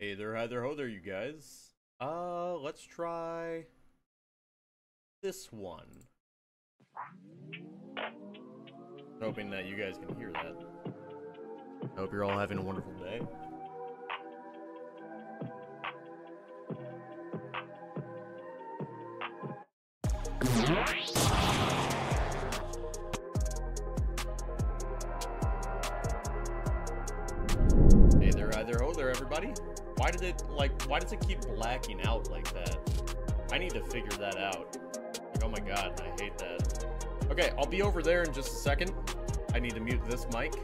Hey there, hi there, ho there, you guys. Uh, let's try this one. Hoping that you guys can hear that. I hope you're all having a wonderful day. Did it, like, why does it keep blacking out like that? I need to figure that out. Like, oh my god, I hate that. Okay, I'll be over there in just a second. I need to mute this mic.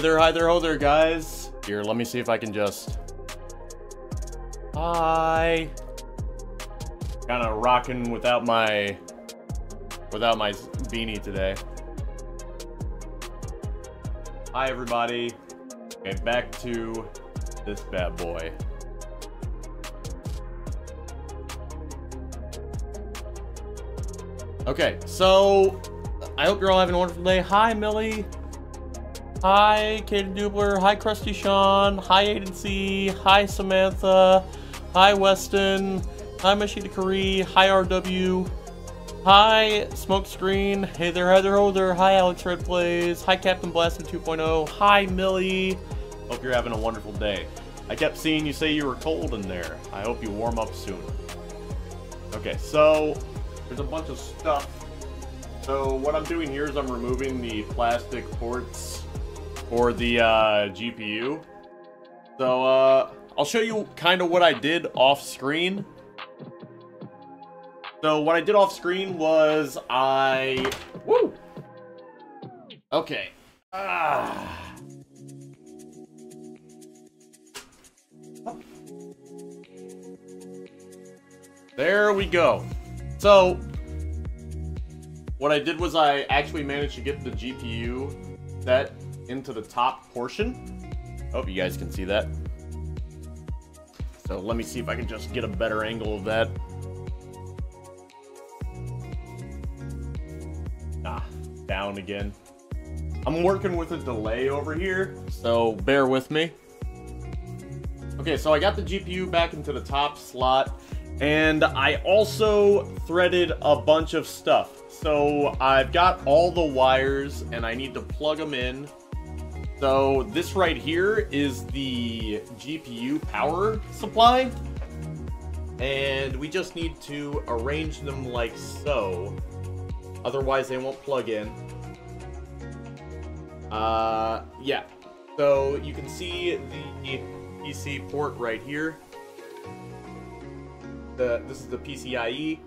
There, hi there, ho there, guys. Here, let me see if I can just. Hi. Kind of rocking without my, without my beanie today. Hi, everybody. Okay, back to this bad boy. Okay, so I hope you're all having a wonderful day. Hi, Millie. Hi, Katie Dubler. Hi, Krusty Sean. Hi, Aiden C. Hi, Samantha. Hi, Weston. Hi, Mashita Kari. Hi, RW. Hi, Smokescreen. Hey there, Heather Holder. Hi, Alex Red Blaze. Hi, Captain Blasted 2.0. Hi, Millie. Hope you're having a wonderful day. I kept seeing you say you were cold in there. I hope you warm up soon. Okay, so there's a bunch of stuff. So what I'm doing here is I'm removing the plastic ports for the uh, GPU. So uh, I'll show you kind of what I did off screen. So what I did off screen was I... Woo! Okay. Ah. There we go. So, what I did was I actually managed to get the GPU set into the top portion. Hope you guys can see that. So let me see if I can just get a better angle of that. Ah, down again. I'm working with a delay over here, so bear with me. Okay, so I got the GPU back into the top slot, and I also threaded a bunch of stuff. So I've got all the wires, and I need to plug them in. So this right here is the GPU power supply, and we just need to arrange them like so. Otherwise, they won't plug in. Uh, yeah. So you can see the PC port right here. The this is the PCIe.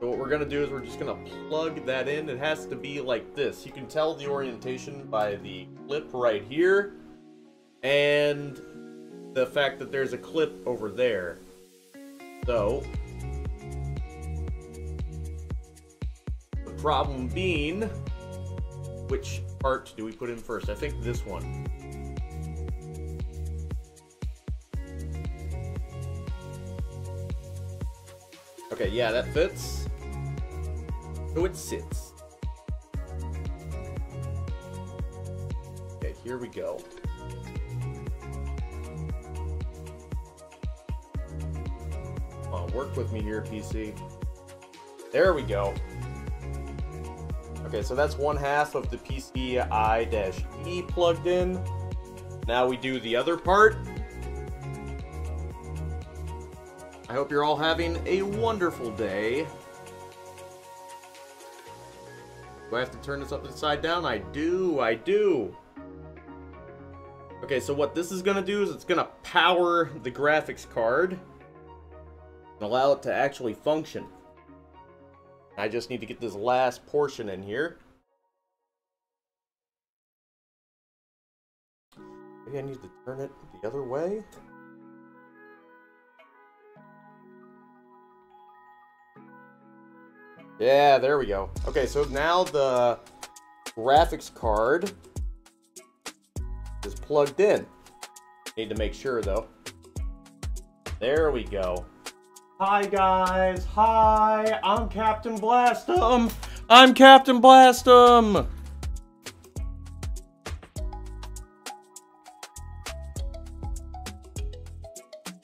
So what we're gonna do is we're just gonna plug that in. It has to be like this. You can tell the orientation by the clip right here, and the fact that there's a clip over there. So the problem being, which part do we put in first? I think this one. Okay, yeah, that fits. So it sits. Okay, here we go. On, work with me here, PC. There we go. Okay, so that's one half of the PCI-E plugged in. Now we do the other part. I hope you're all having a wonderful day. Do I have to turn this upside down? I do, I do. Okay, so what this is gonna do is it's gonna power the graphics card and allow it to actually function. I just need to get this last portion in here. Maybe I need to turn it the other way. Yeah, there we go. Okay, so now the graphics card is plugged in. Need to make sure though. There we go. Hi guys, hi, I'm Captain Blast'Em. I'm Captain Blast'Em.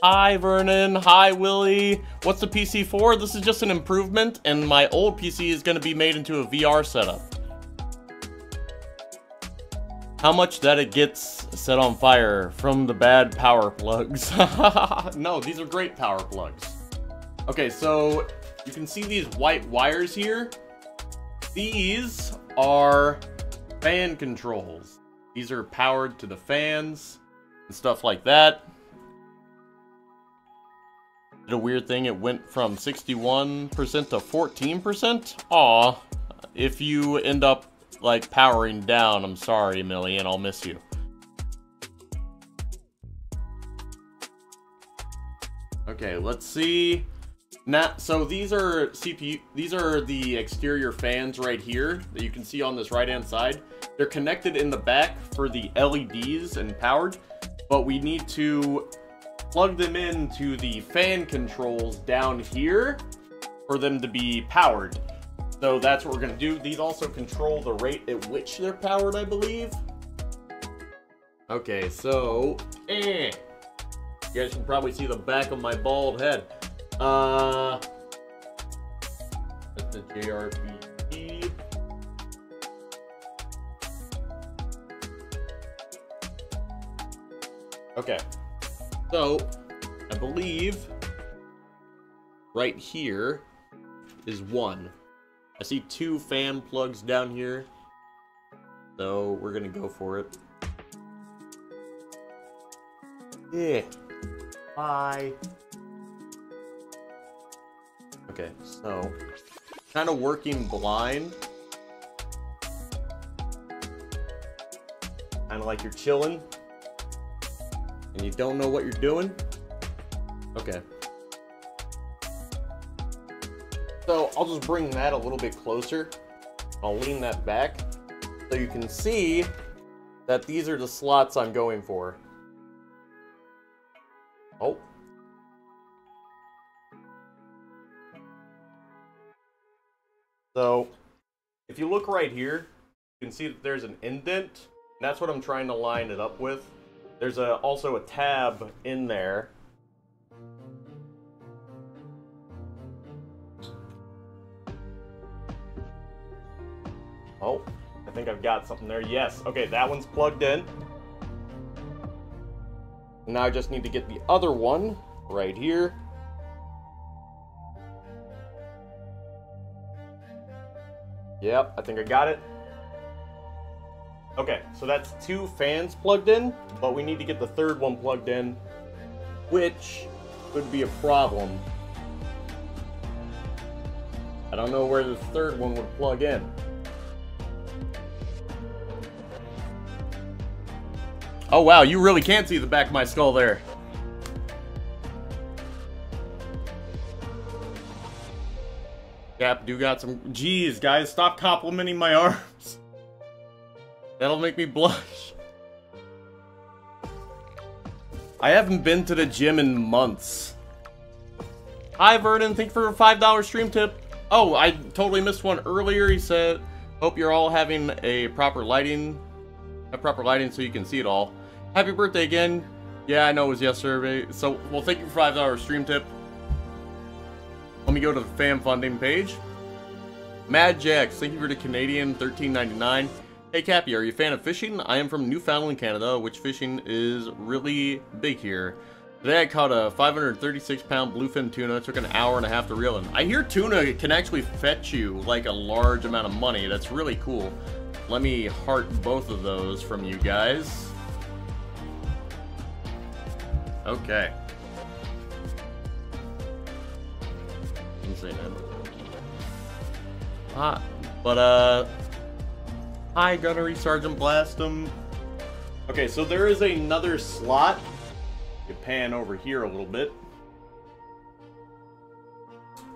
Hi Vernon, hi Willie. What's the PC for? This is just an improvement and my old PC is going to be made into a VR setup. How much that it gets set on fire from the bad power plugs. no, these are great power plugs. Okay, so you can see these white wires here. These are fan controls. These are powered to the fans and stuff like that did a weird thing. It went from 61% to 14%. Aw, if you end up, like, powering down, I'm sorry, Millie, and I'll miss you. Okay, let's see. Now, so these are CPU, these are the exterior fans right here that you can see on this right-hand side. They're connected in the back for the LEDs and powered, but we need to plug them into the fan controls down here for them to be powered. So that's what we're to do. These also control the rate at which they're powered, I believe. Okay, so... Eh. You guys can probably see the back of my bald head. Uh... That's the JRPG. Okay. So, I believe right here is one. I see two fan plugs down here. So, we're gonna go for it. Yeah. Bye. Okay, so, kind of working blind. Kind of like you're chilling and you don't know what you're doing? Okay. So I'll just bring that a little bit closer. I'll lean that back so you can see that these are the slots I'm going for. Oh. So, if you look right here, you can see that there's an indent. That's what I'm trying to line it up with. There's a, also a tab in there. Oh, I think I've got something there. Yes. Okay, that one's plugged in. Now I just need to get the other one right here. Yep, I think I got it. Okay, so that's two fans plugged in, but we need to get the third one plugged in, which could be a problem. I don't know where the third one would plug in. Oh wow, you really can't see the back of my skull there. Yep, do got some... Jeez, guys, stop complimenting my arms. That'll make me blush. I haven't been to the gym in months. Hi, Vernon. Thank you for a $5 stream tip. Oh, I totally missed one earlier. He said, hope you're all having a proper lighting, a proper lighting so you can see it all. Happy birthday again. Yeah, I know it was yesterday. So, well, thank you for $5 stream tip. Let me go to the fan funding page. Mad Jax, thank you for the Canadian 13.99. Hey Cappy, are you a fan of fishing? I am from Newfoundland, Canada, which fishing is really big here. Today I caught a 536 pound bluefin tuna. It took an hour and a half to reel in. I hear tuna can actually fetch you like a large amount of money. That's really cool. Let me heart both of those from you guys. Okay. Insane. Ah, but uh, Hi, Gunnery Sergeant Blast'Em. Okay, so there is another slot. You pan over here a little bit.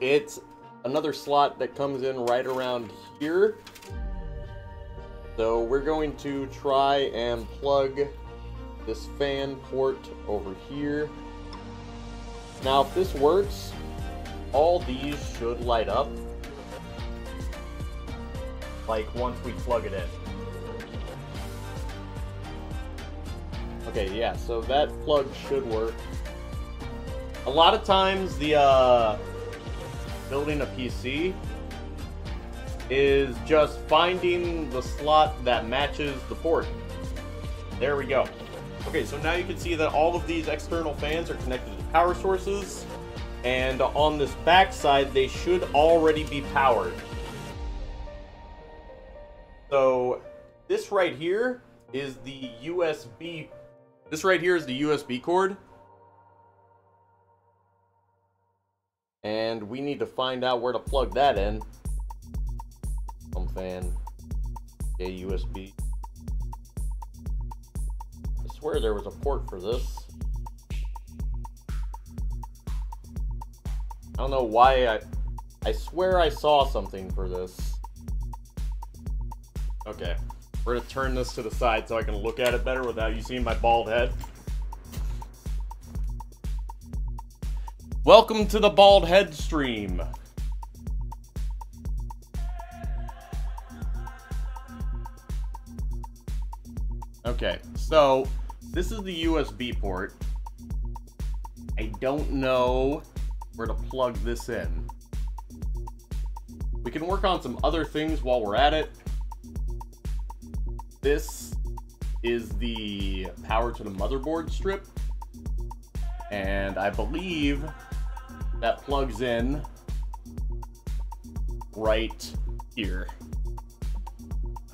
It's another slot that comes in right around here. So we're going to try and plug this fan port over here. Now if this works, all these should light up. Like once we plug it in. Okay, yeah, so that plug should work. A lot of times the uh, building a PC is just finding the slot that matches the port. There we go. Okay, so now you can see that all of these external fans are connected to power sources, and on this back side, they should already be powered. So this right here is the USB. This right here is the USB cord. And we need to find out where to plug that in. Some fan. A USB. I swear there was a port for this. I don't know why I... I swear I saw something for this. Okay. We're gonna turn this to the side so I can look at it better without you seeing my bald head. Welcome to the Bald Head stream. Okay, so this is the USB port. I don't know where to plug this in. We can work on some other things while we're at it. This is the power to the motherboard strip. And I believe that plugs in right here.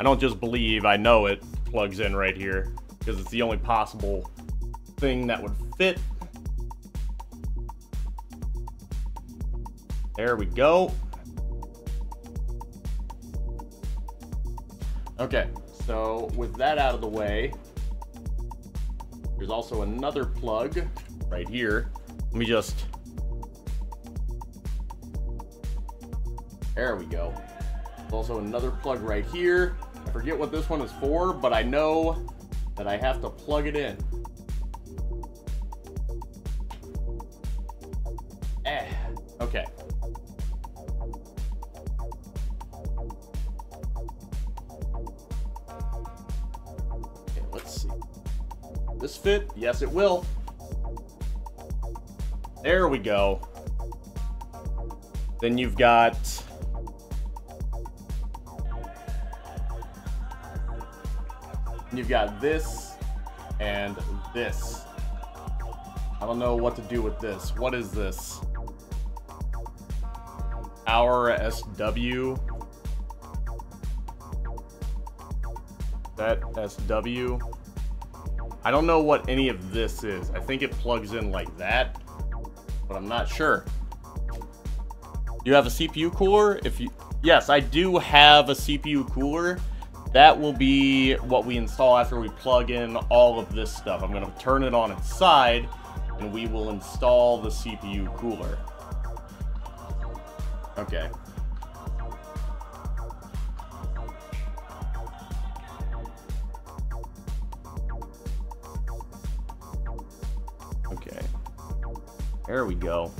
I don't just believe, I know it plugs in right here because it's the only possible thing that would fit. There we go. Okay, so with that out of the way, there's also another plug right here. Let me just There we go. There's also another plug right here. I forget what this one is for, but I know that I have to plug it in. Eh, okay. This fit? Yes, it will. There we go. Then you've got you've got this and this. I don't know what to do with this. What is this? Our SW. That SW. I don't know what any of this is. I think it plugs in like that, but I'm not sure. You have a CPU cooler? If you Yes, I do have a CPU cooler. That will be what we install after we plug in all of this stuff. I'm going to turn it on its side, and we will install the CPU cooler. Okay. There we go.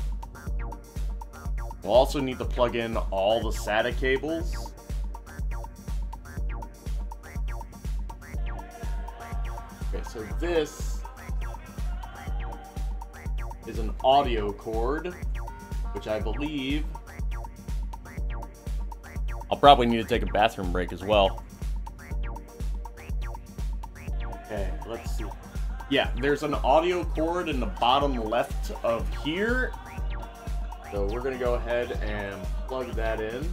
We'll also need to plug in all the SATA cables. Okay, so this is an audio cord, which I believe... I'll probably need to take a bathroom break as well. Yeah, there's an audio cord in the bottom left of here. So we're to go ahead and plug that in.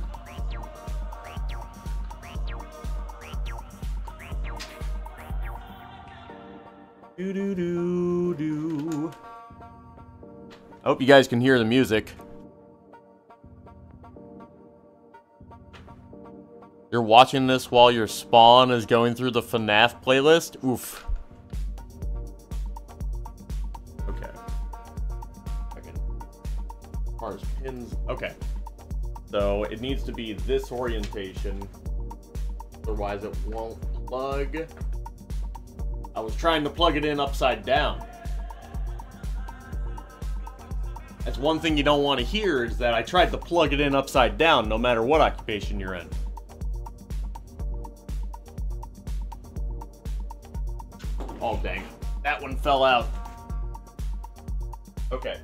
Do do do do. I hope you guys can hear the music. You're watching this while your spawn is going through the FNAF playlist? Oof. Pins... Okay. So it needs to be this orientation. Otherwise it won't plug. I was trying to plug it in upside down. That's one thing you don't want to hear is that I tried to plug it in upside down no matter what occupation you're in. Oh dang. That one fell out. Okay.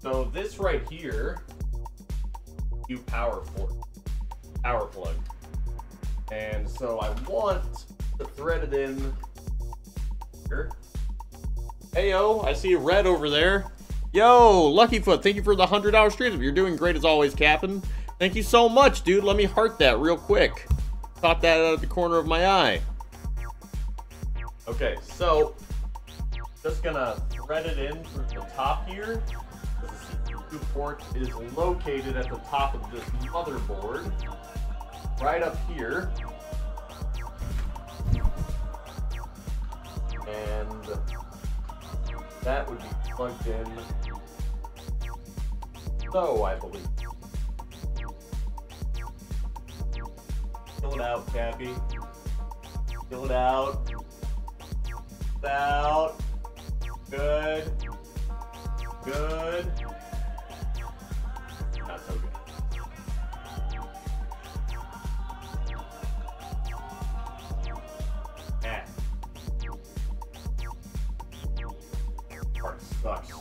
So this right here, you power port, power plug. And so I want to thread it in here. Hey yo, I see red over there. Yo, Luckyfoot, thank you for the $100 stream. You're doing great as always, Captain. Thank you so much, dude. Let me heart that real quick. Caught that out of the corner of my eye. Okay, so just gonna thread it in through the top here. The port is located at the top of this motherboard, right up here. And that would be plugged in so, I believe. Fill it out, Cappy. Fill it out. Out. Good. Good. Sucks.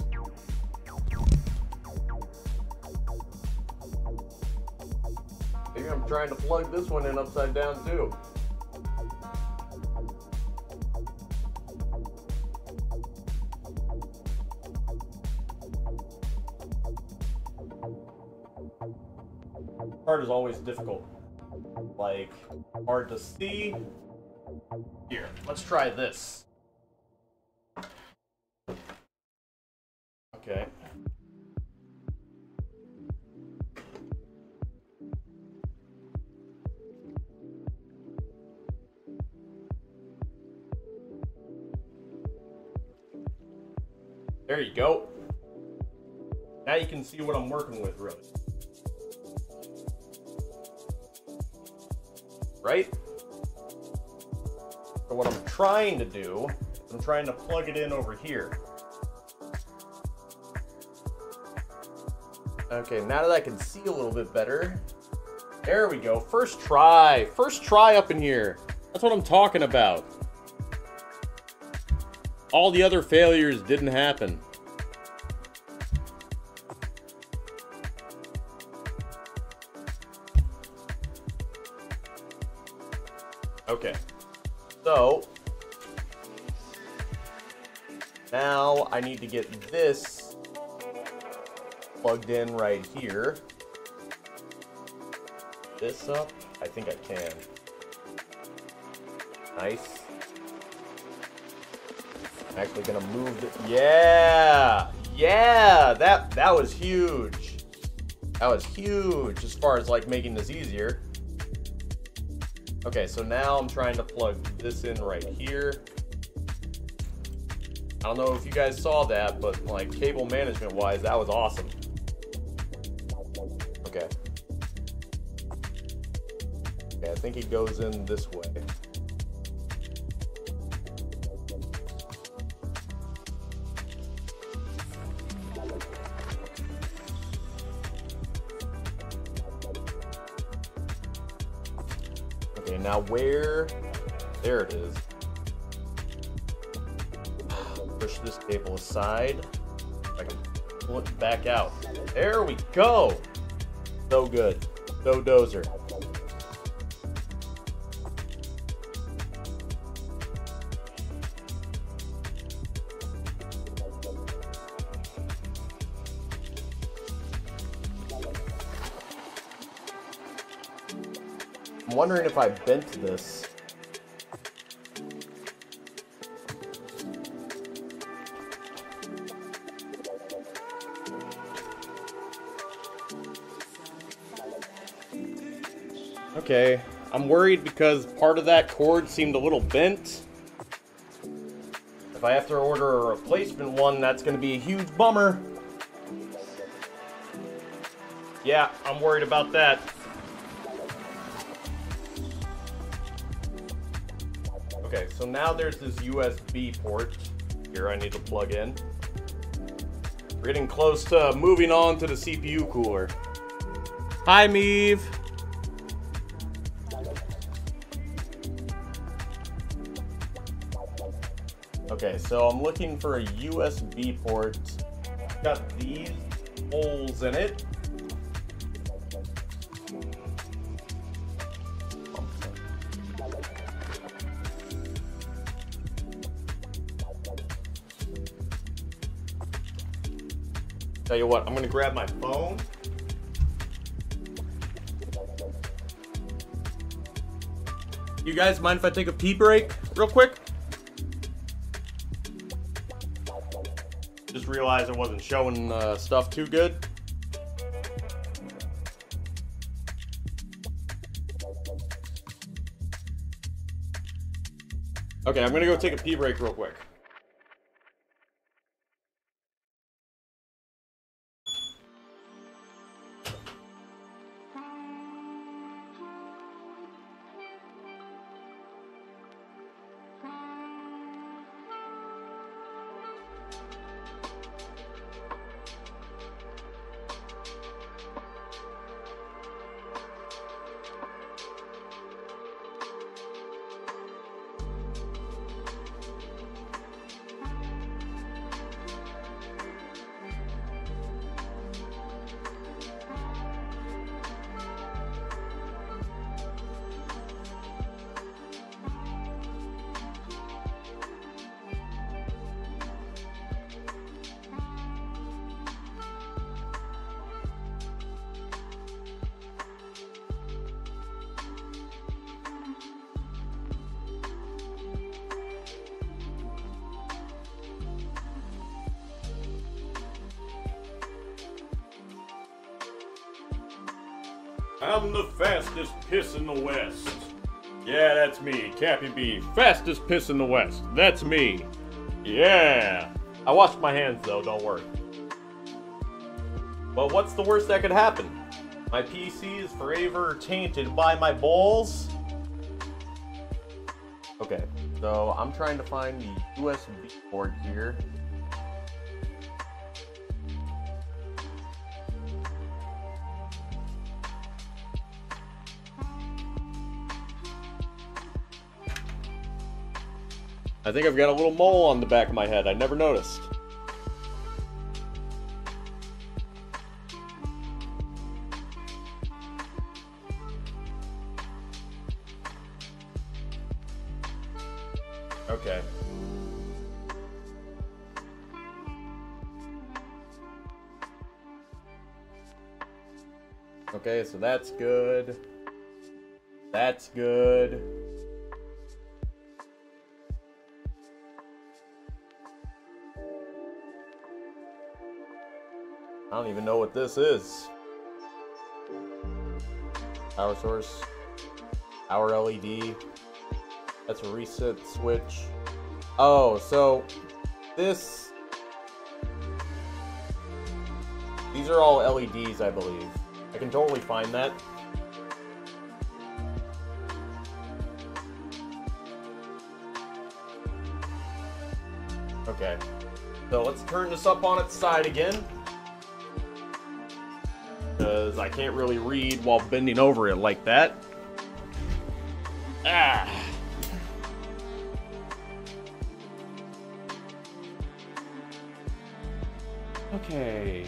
Maybe I'm trying to plug this one in upside down too. Part is always difficult. Like, hard to see. Here, let's try this. There you go. Now you can see what I'm working with, really. Right? So what I'm trying to do, I'm trying to plug it in over here. Okay, now that I can see a little bit better. There we go. First try. First try up in here. That's what I'm talking about. All the other failures didn't happen. Here. This up? I think I can. Nice. I'm actually gonna move it. Yeah! Yeah! That that was huge. That was huge as far as like making this easier. Okay, so now I'm trying to plug this in right here. I don't know if you guys saw that, but like cable management wise, that was awesome. Think it goes in this way. Okay, now where? There it is. Push this cable aside. I can pull it back out. There we go. So good. So dozer. Wondering if I bent this. Okay, I'm worried because part of that cord seemed a little bent. If I have to order a replacement one, that's going to be a huge bummer. Yeah, I'm worried about that. Okay, so now there's this USB port here I need to plug in. We're getting close to moving on to the CPU cooler. Hi, Meave. Okay, so I'm looking for a USB port. Got these holes in it. You what, I'm gonna grab my phone. You guys mind if I take a pee break real quick? Just realized I wasn't showing uh, stuff too good. Okay, I'm gonna go take a pee break real quick. B. Fastest piss in the West. That's me. Yeah. I washed my hands though, don't worry. But what's the worst that could happen? My PC is forever tainted by my balls? Okay, so I'm trying to find the USB I think I've got a little mole on the back of my head. I never noticed. Okay. Okay, so that's good. That's good. Don't even know what this is. Power source. Power LED. That's a reset switch. Oh, so this. These are all LEDs, I believe. I can totally find that. Okay. So let's turn this up on its side again because I can't really read while bending over it like that. Ah. Okay.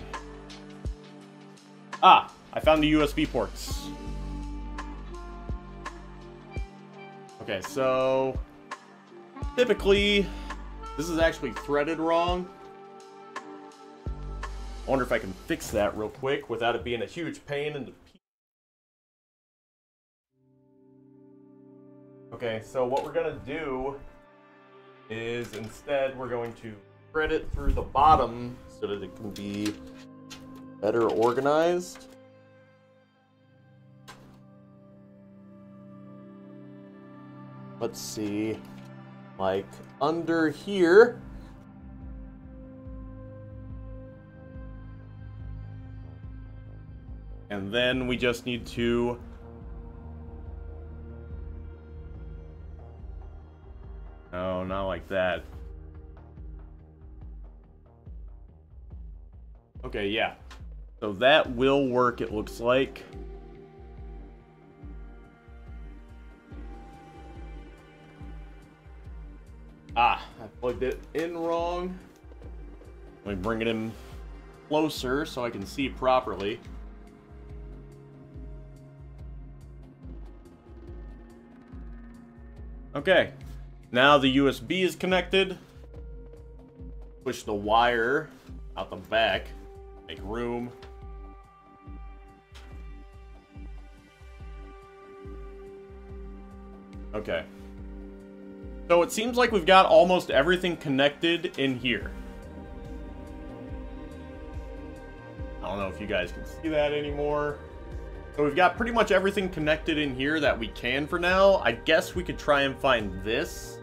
Ah, I found the USB ports. Okay, so typically this is actually threaded wrong. Wonder if I can fix that real quick without it being a huge pain in the Okay, so what we're gonna do is instead we're going to thread it through the bottom so that it can be better organized. Let's see, like under here, And then we just need to No, not like that. Okay, yeah. So that will work, it looks like. Ah, I plugged it in wrong. Let me bring it in closer so I can see properly. Okay, now the USB is connected. Push the wire out the back. Make room. Okay. So it seems like we've got almost everything connected in here. I don't know if you guys can see that anymore. So we've got pretty much everything connected in here that we can for now. I guess we could try and find this.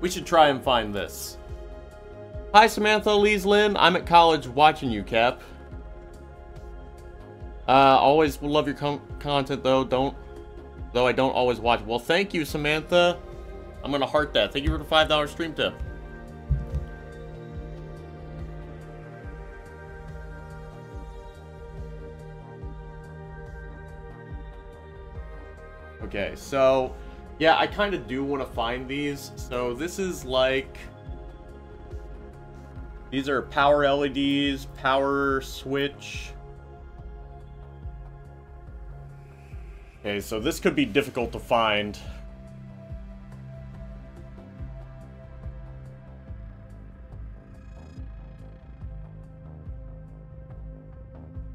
We should try and find this. Hi, Samantha Lee's Lynn. I'm at college watching you, Cap. Uh, always love your content, though. Don't, though I don't always watch. Well, thank you, Samantha. I'm gonna heart that. Thank you for the $5 stream tip. Okay, so yeah, I kind of do want to find these. So this is like... These are power LEDs, power switch. Okay, so this could be difficult to find.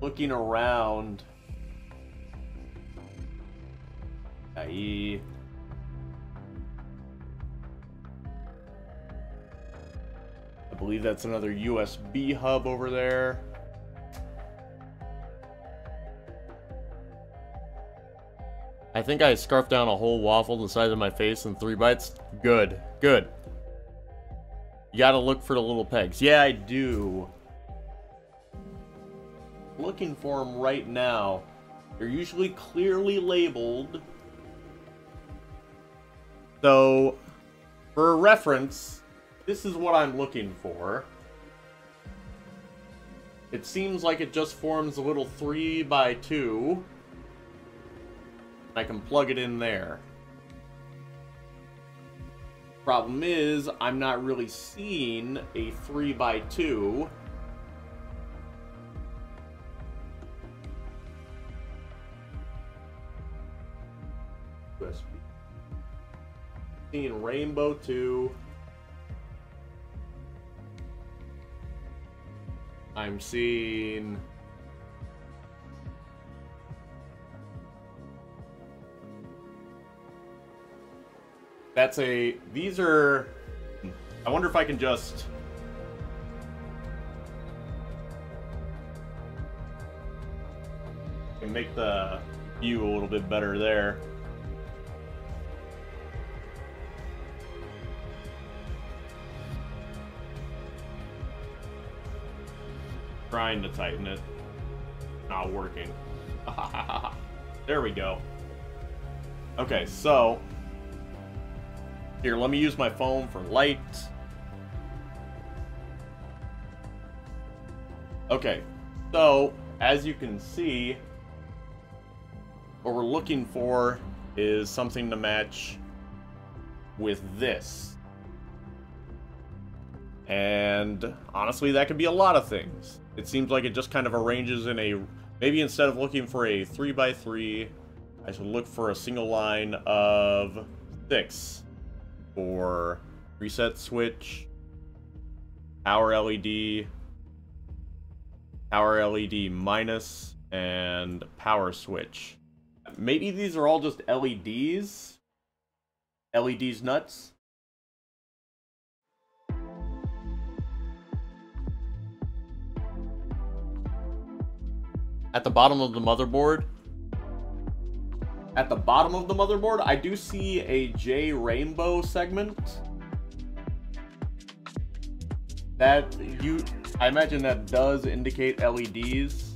Looking around... I believe that's another USB hub over there. I think I scarfed down a whole waffle the size of my face in three bites. Good. Good. You gotta look for the little pegs. Yeah, I do. Looking for them right now. They're usually clearly labeled. So, for reference, this is what I'm looking for. It seems like it just forms a little 3 by 2 I can plug it in there. Problem is, I'm not really seeing a 3 by 2 Seeing Rainbow 2. I'm seeing... That's a... These are... I wonder if I can just... Can make the view a little bit better there. Trying to tighten it. Not working. there we go. Okay, so... Here, let me use my phone for light. Okay, so, as you can see, what we're looking for is something to match with this. And honestly, that could be a lot of things. It seems like it just kind of arranges in a... Maybe instead of looking for a 3x3, I should look for a single line of 6 for reset switch, power LED, power LED minus, and power switch. Maybe these are all just LEDs? LEDs nuts? At the bottom of the motherboard, at the bottom of the motherboard, I do see a J Rainbow segment. That you, I imagine that does indicate LEDs.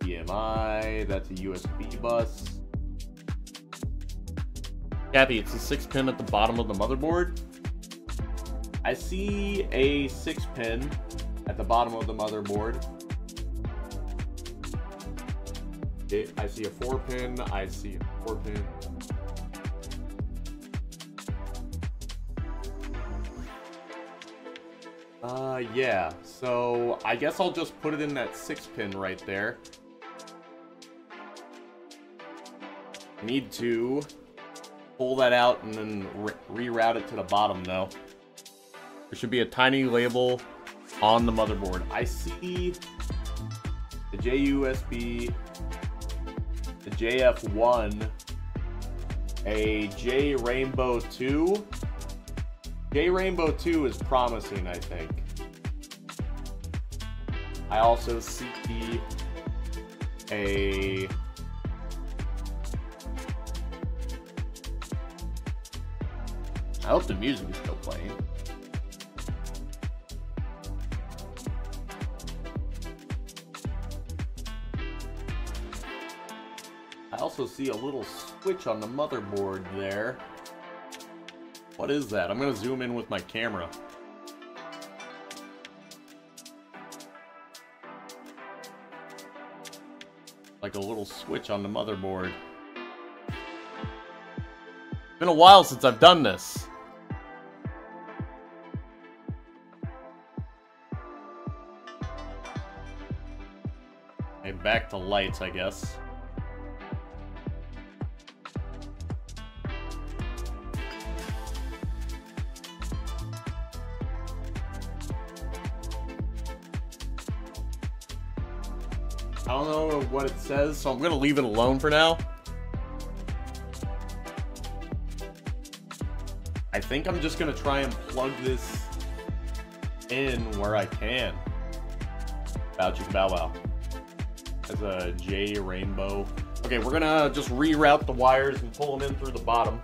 EMI, that's a USB bus. Gabby, it's a six pin at the bottom of the motherboard. I see a six pin at the bottom of the motherboard. I see a four pin, I see a four pin. Uh, yeah, so I guess I'll just put it in that six pin right there. Need to pull that out and then re reroute it to the bottom though. There should be a tiny label on the motherboard. I see the JUSB, the JF1, a J Rainbow 2. J Rainbow 2 is promising, I think. I also see a I hope the music is still playing. I also see a little switch on the motherboard there. What is that? I'm going to zoom in with my camera. Like a little switch on the motherboard. Been a while since I've done this. Lights, I guess. I don't know what it says, so I'm going to leave it alone for now. I think I'm just going to try and plug this in where I can. Bow chicka bow wow as a J rainbow. Okay, we're gonna just reroute the wires and pull them in through the bottom.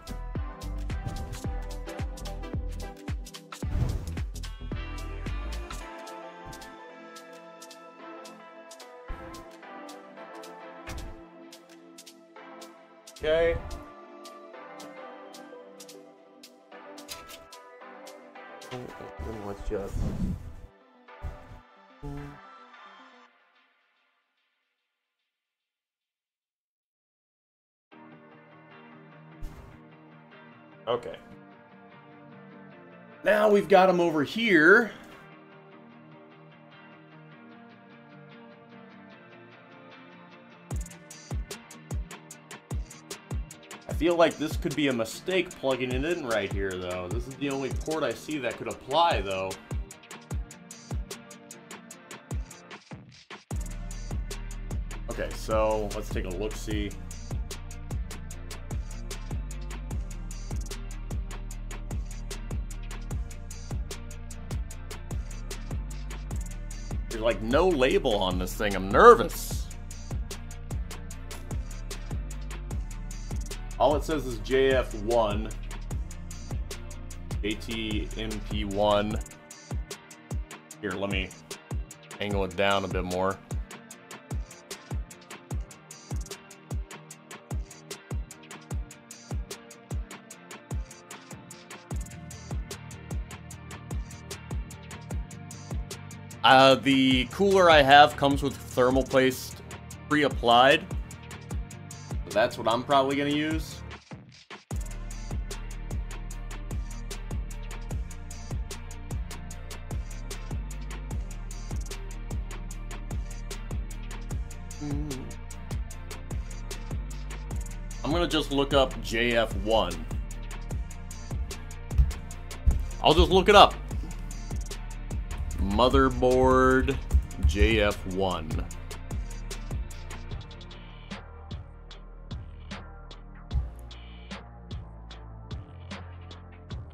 Now we've got them over here. I feel like this could be a mistake plugging it in right here, though. This is the only port I see that could apply, though. Okay, so let's take a look-see. Like no label on this thing. I'm nervous. All it says is JF1. ATMP1. Here, let me angle it down a bit more. Uh, the cooler I have comes with thermal paste pre-applied. So that's what I'm probably going to use. Hmm. I'm going to just look up JF1. I'll just look it up motherboard JF1.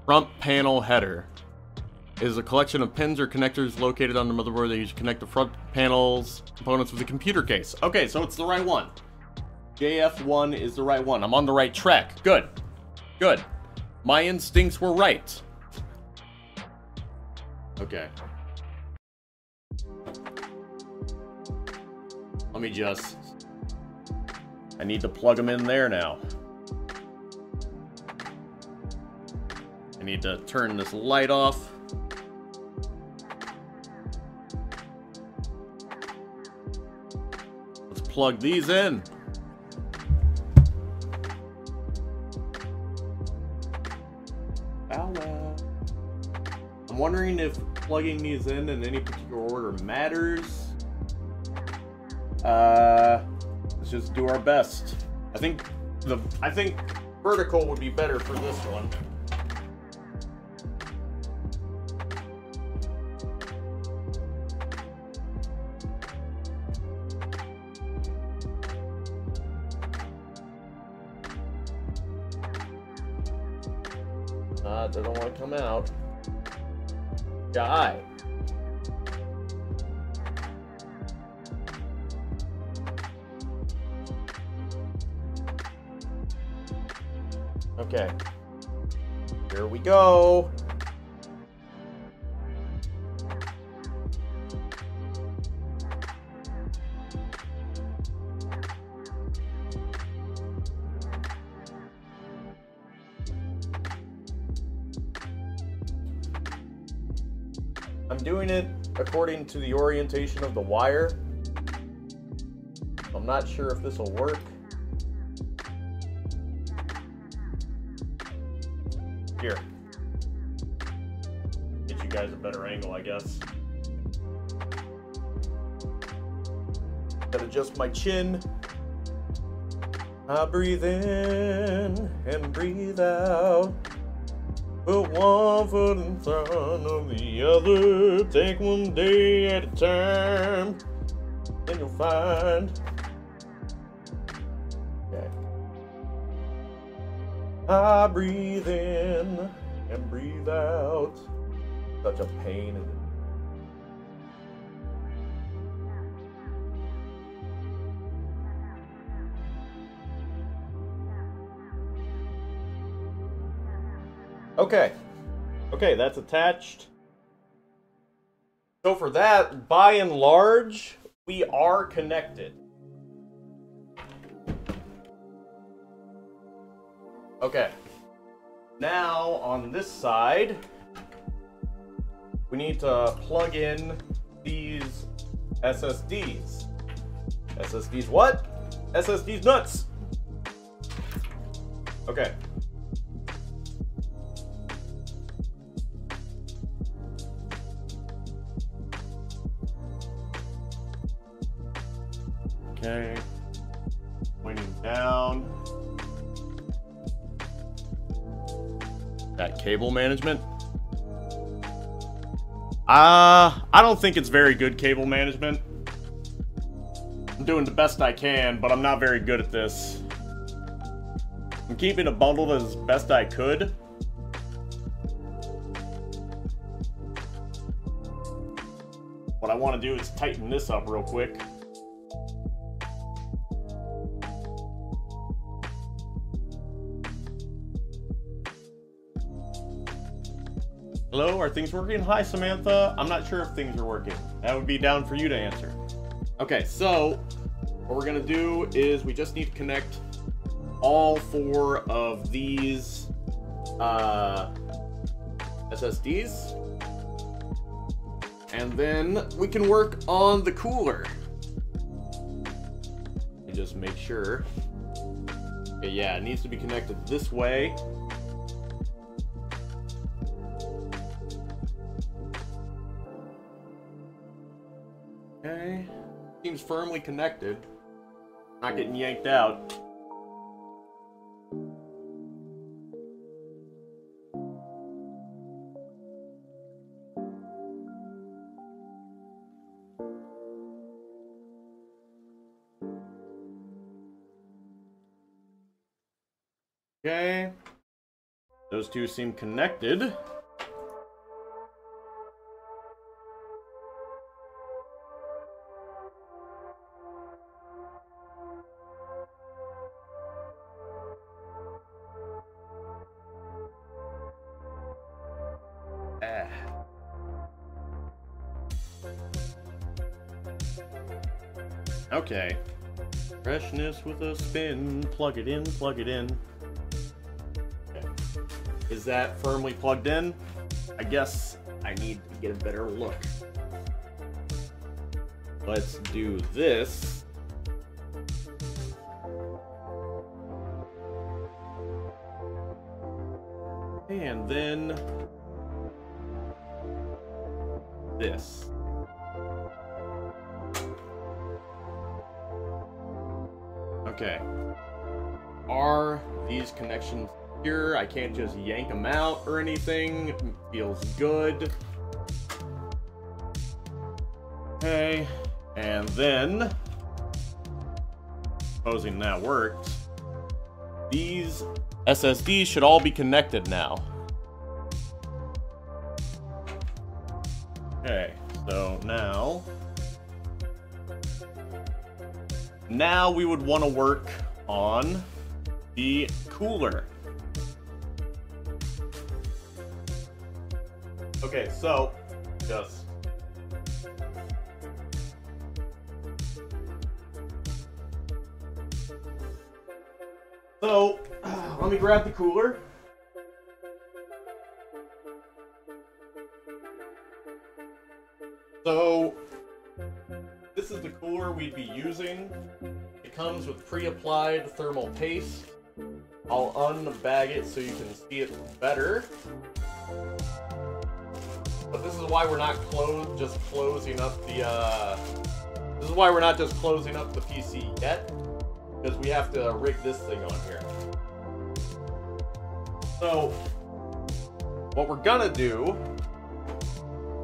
Front panel header is a collection of pins or connectors located on the motherboard that you connect the front panel's components with the computer case. Okay, so it's the right one. JF1 is the right one. I'm on the right track. Good. Good. My instincts were right. Okay. Me just... I need to plug them in there now. I need to turn this light off. Let's plug these in. I'm wondering if plugging these in in any particular order matters. Uh, let's just do our best. I think the I think vertical would be better for this one. To the orientation of the wire. I'm not sure if this will work. Here. Get you guys a better angle, I guess. Gotta adjust my chin. I breathe in and breathe out. Put one foot in front of the other. Take one day at a time. And you'll find. I breathe in and breathe out. Such a pain in the Okay. Okay, that's attached. So for that, by and large, we are connected. Okay. Now, on this side, we need to plug in these SSDs. SSDs what? SSDs nuts! Okay. Okay. Pointing down. That cable management. Uh, I don't think it's very good cable management. I'm doing the best I can, but I'm not very good at this. I'm keeping it bundled as best I could. What I want to do is tighten this up real quick. Hello, are things working? Hi, Samantha. I'm not sure if things are working. That would be down for you to answer. Okay, so what we're gonna do is we just need to connect all four of these uh, SSDs. And then we can work on the cooler. Me just make sure. Okay, yeah, it needs to be connected this way. Okay. Seems firmly connected. Not getting yanked out. Okay. Those two seem connected. Okay. Freshness with a spin. Plug it in, plug it in. Okay. Is that firmly plugged in? I guess I need to get a better look. Let's do this. Can't just yank them out or anything. feels good. Okay. And then, supposing that worked, these SSDs should all be connected now. Okay, so now... Now we would want to work on the cooler. Okay, so just So, let me grab the cooler. So, this is the cooler we'd be using. It comes with pre-applied thermal paste. I'll unbag it so you can see it better. But this is why we're not close, just closing up the, uh, this is why we're not just closing up the PC yet because we have to rig this thing on here. So, what we're gonna do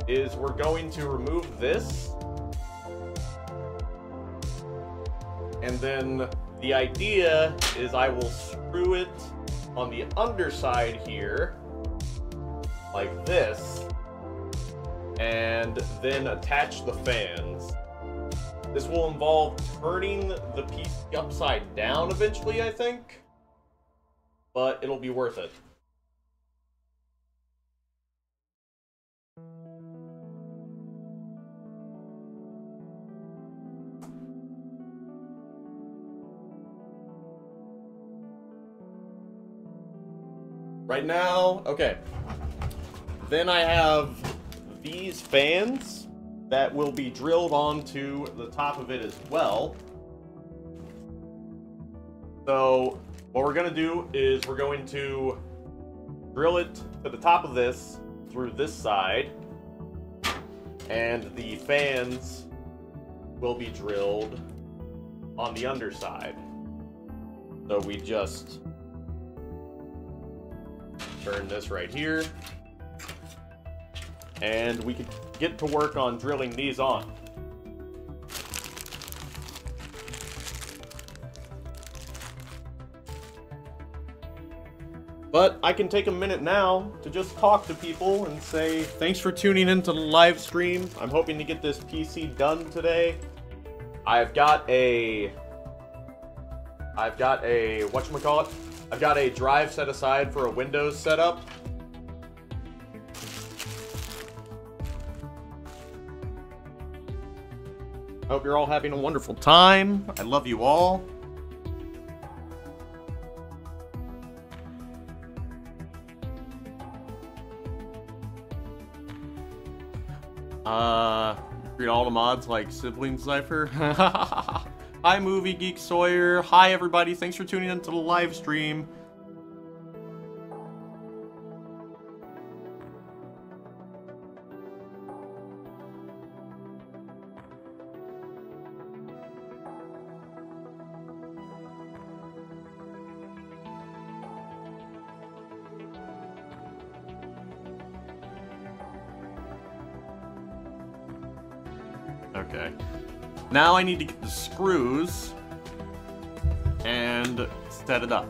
is we're going to remove this. And then the idea is I will screw it on the underside here, like this, and then attach the fans. This will involve turning the piece upside down eventually, I think. But it'll be worth it. Right now, okay. Then I have these fans that will be drilled onto the top of it as well. So what we're going to do is we're going to drill it to the top of this through this side. And the fans will be drilled on the underside. So we just turn this right here and we could get to work on drilling these on. But I can take a minute now to just talk to people and say thanks for tuning into the live stream. I'm hoping to get this PC done today. I've got a I've got a whatchamacallit? I've got a drive set aside for a Windows setup I hope you're all having a wonderful time. I love you all. Uh, treat all the mods like siblings, Cypher. Hi, Movie Geek Sawyer. Hi, everybody. Thanks for tuning into the live stream. Now I need to get the screws and set it up.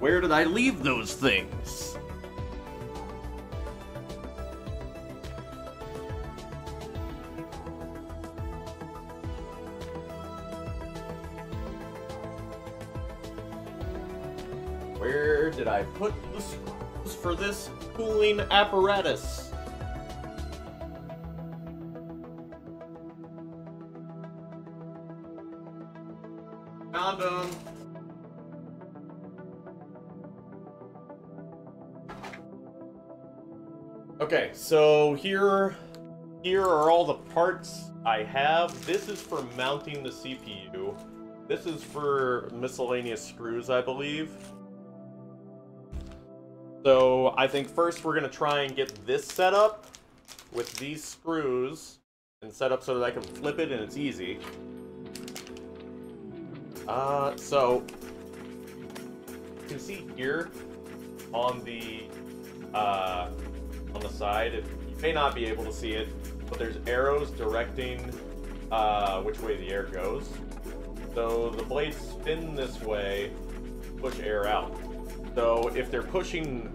Where did I leave those things? Where did I put the screws for this cooling apparatus? So here, here are all the parts I have. This is for mounting the CPU. This is for miscellaneous screws, I believe. So I think first we're going to try and get this set up with these screws and set up so that I can flip it and it's easy. Uh, so you can see here on the uh, on the side, you may not be able to see it, but there's arrows directing uh, which way the air goes. So the blades spin this way, push air out. So if they're pushing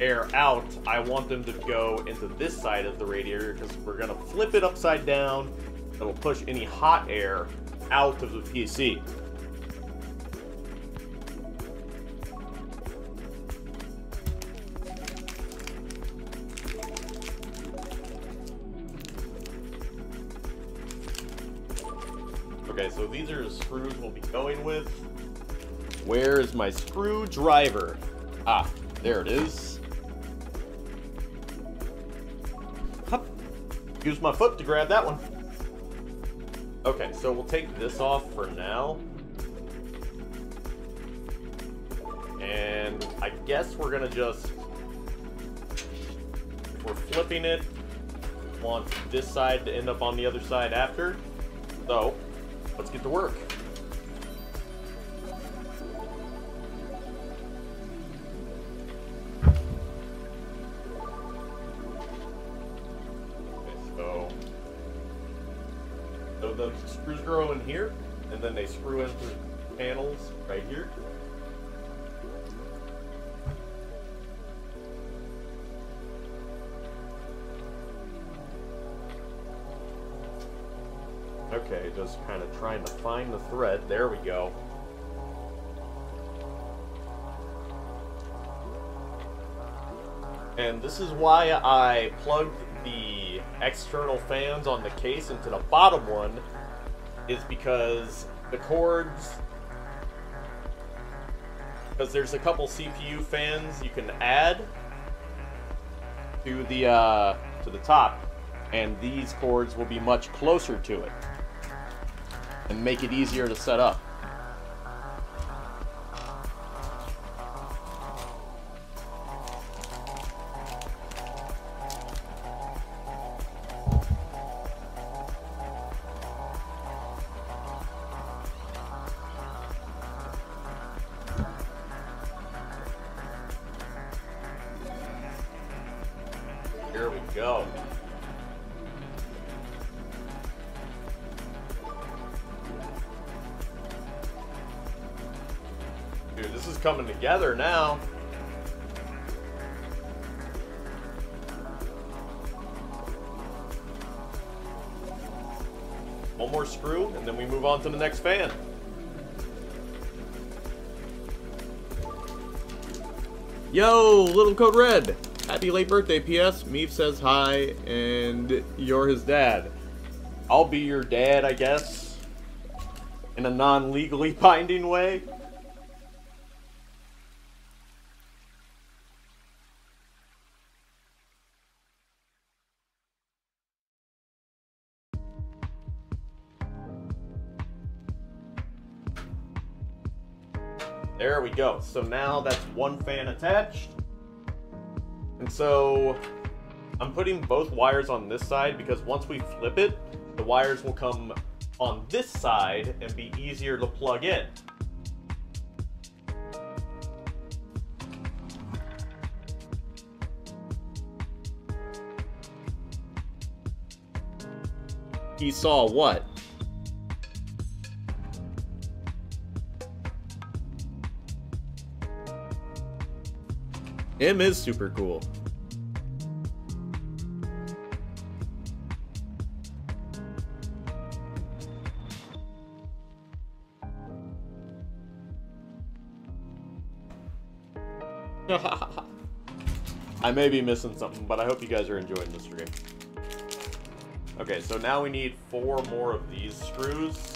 air out, I want them to go into this side of the radiator because we're going to flip it upside down. It'll push any hot air out of the PC. Where is my screwdriver? Ah, there it is. Hup. Use my foot to grab that one. Okay, so we'll take this off for now. And I guess we're gonna just... We're flipping it, want this side to end up on the other side after. So, let's get to work. And then they screw into panels right here. Okay, just kind of trying to find the thread. There we go. And this is why I plugged the external fans on the case into the bottom one is because the cords because there's a couple CPU fans you can add to the uh, to the top and these cords will be much closer to it and make it easier to set up. Together now. One more screw, and then we move on to the next fan. Yo, Little Code Red! Happy late birthday, P.S. Meave says hi, and you're his dad. I'll be your dad, I guess. In a non-legally binding way. So now that's one fan attached. And so I'm putting both wires on this side because once we flip it, the wires will come on this side and be easier to plug in. He saw what? Him is super cool. I may be missing something, but I hope you guys are enjoying the stream. Okay, so now we need four more of these screws.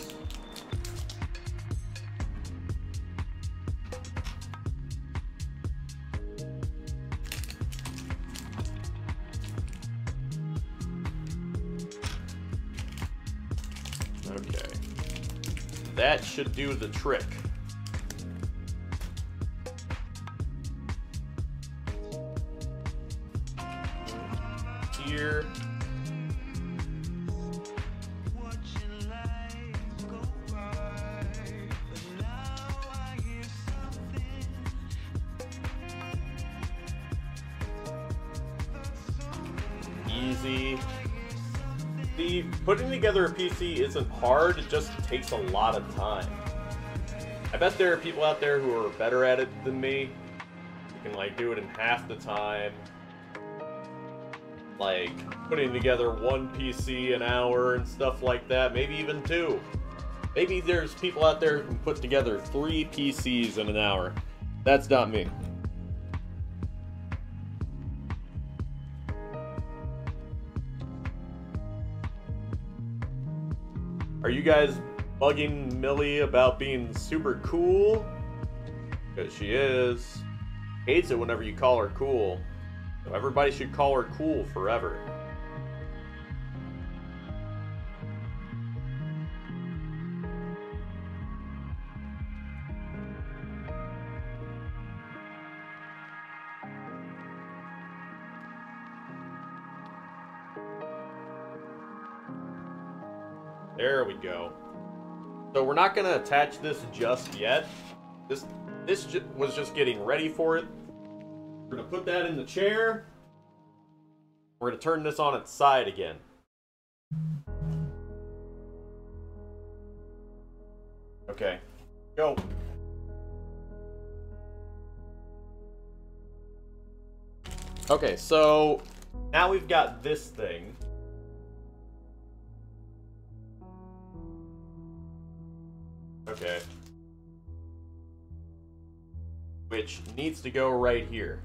Should do the trick. PC isn't hard, it just takes a lot of time. I bet there are people out there who are better at it than me. Who can like do it in half the time. Like putting together one PC an hour and stuff like that, maybe even two. Maybe there's people out there who can put together three PCs in an hour. That's not me. Guys bugging Millie about being super cool? Because she is. Hates it whenever you call her cool. So everybody should call her cool forever. Not going to attach this just yet. This this was just getting ready for it. We're going to put that in the chair. We're going to turn this on its side again. Okay. Go. Okay, so now we've got this thing. Needs to go right here.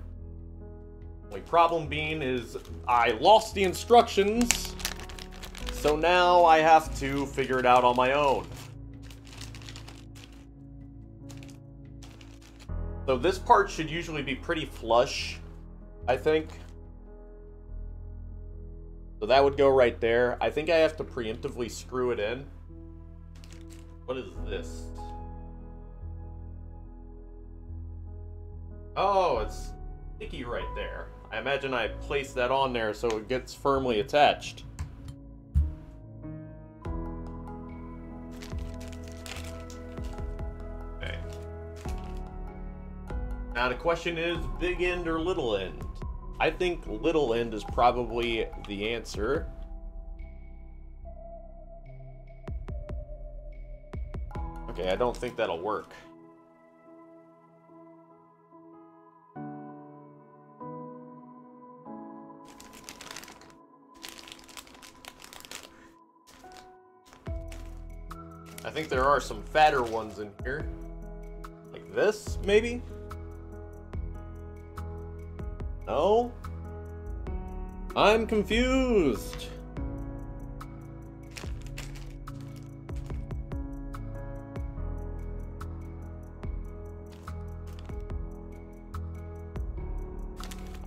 Only problem being is I lost the instructions, so now I have to figure it out on my own. So this part should usually be pretty flush, I think. So that would go right there. I think I have to preemptively screw it in. What is this? Oh, it's sticky right there. I imagine I placed that on there so it gets firmly attached. Okay. Now the question is, big end or little end? I think little end is probably the answer. Okay, I don't think that'll work. I think there are some fatter ones in here. Like this, maybe? No? I'm confused.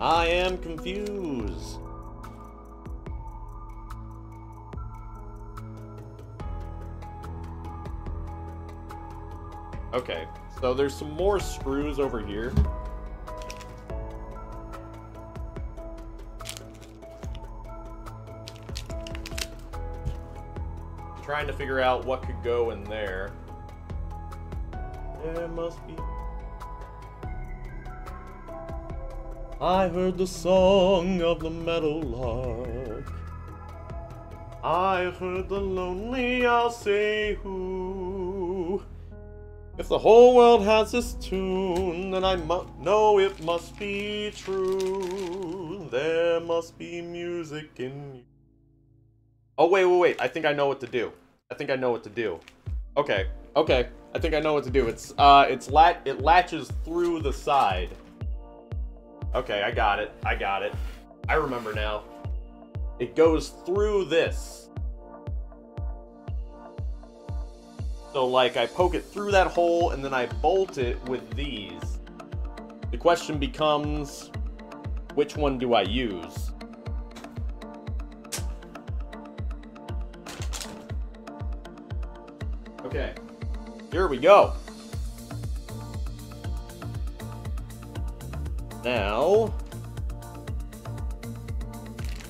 I am confused. Okay, so there's some more screws over here. Trying to figure out what could go in there. There must be I heard the song of the meadowlark. I heard the lonely I'll say who. If the whole world has this tune, then I know it must be true. There must be music in you. Oh, wait, wait, wait. I think I know what to do. I think I know what to do. Okay, okay. I think I know what to do. It's, uh, it's lat it latches through the side. Okay, I got it. I got it. I remember now. It goes through this. So, like, I poke it through that hole, and then I bolt it with these. The question becomes, which one do I use? Okay. Here we go. Now,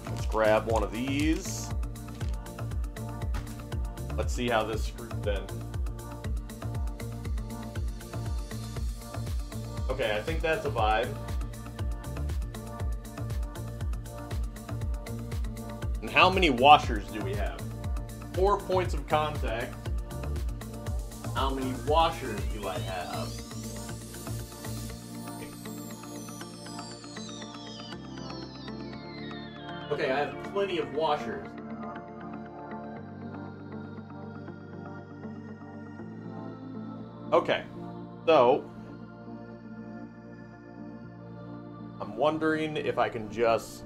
let's grab one of these. Let's see how this screws in. Okay, I think that's a vibe. And how many washers do we have? Four points of contact. How many washers do I have? Okay, I have plenty of washers. Okay, so wondering if I can just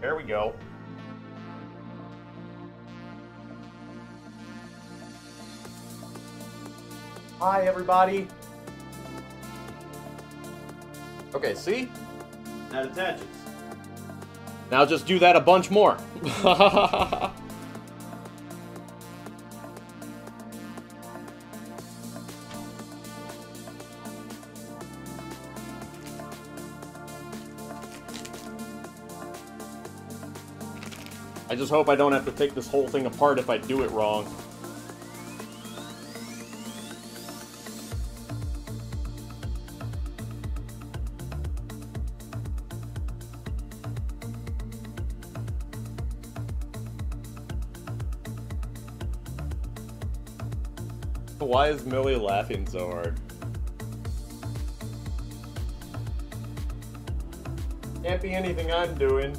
There we go. Hi, everybody. Okay, see? That attaches. Now just do that a bunch more. just hope I don't have to take this whole thing apart if I do it wrong. Why is Millie laughing so hard? Can't be anything I'm doing.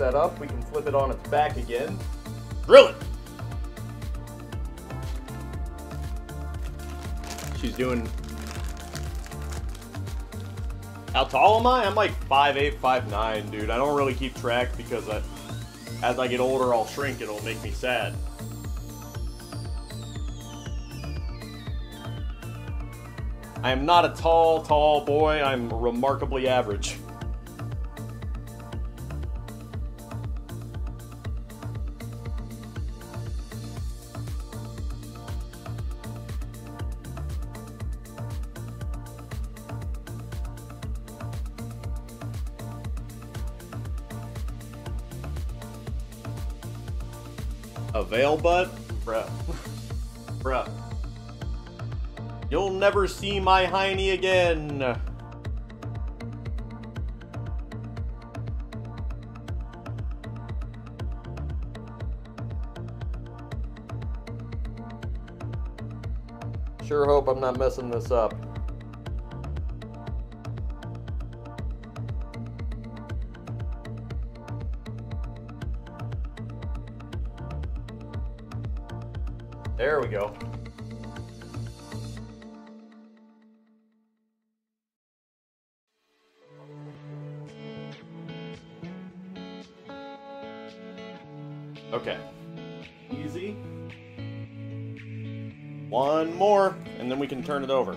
Set up, we can flip it on its back again. Drill it! She's doing... How tall am I? I'm like 5'8", 5'9", dude. I don't really keep track because I, as I get older, I'll shrink. It'll make me sad. I am not a tall, tall boy. I'm remarkably average. My hiney again. Sure hope I'm not messing this up. Turn it over.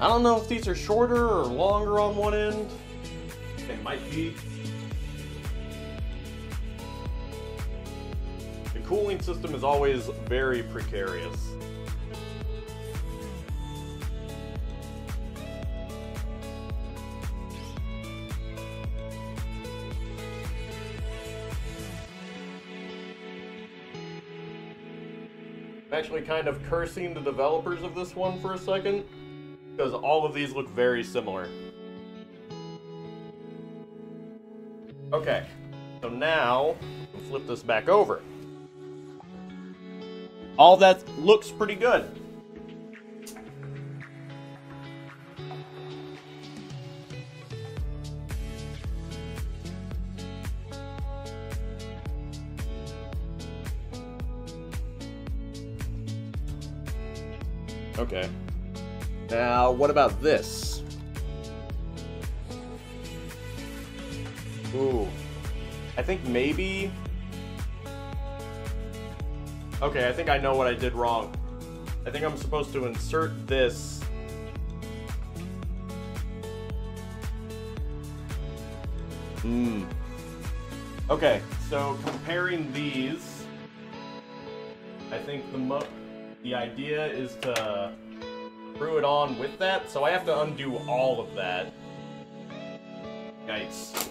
I don't know if these are shorter or longer on one end. They might be. The cooling system is always very precarious. I'm actually kind of cursing the developers of this one for a second, because all of these look very similar. Okay, so now, flip this back over. All that looks pretty good. Okay. Now, what about this? Ooh. I think maybe... Okay, I think I know what I did wrong. I think I'm supposed to insert this... Hmm. Okay, so comparing these, I think the the idea is to screw it on with that, so I have to undo all of that. Yikes.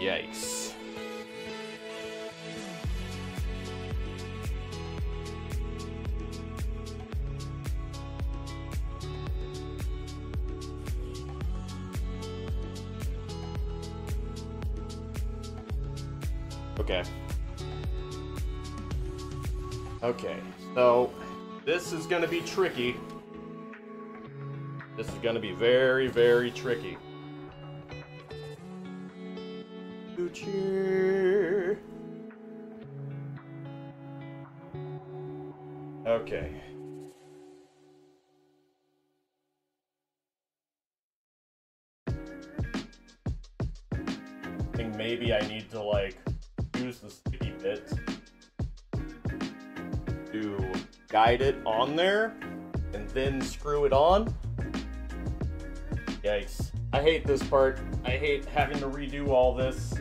Yikes. Okay, so this is gonna be tricky. This is gonna be very, very tricky. Okay. I think maybe I need to like use the sticky bit guide it on there and then screw it on. Yikes. I hate this part. I hate having to redo all this.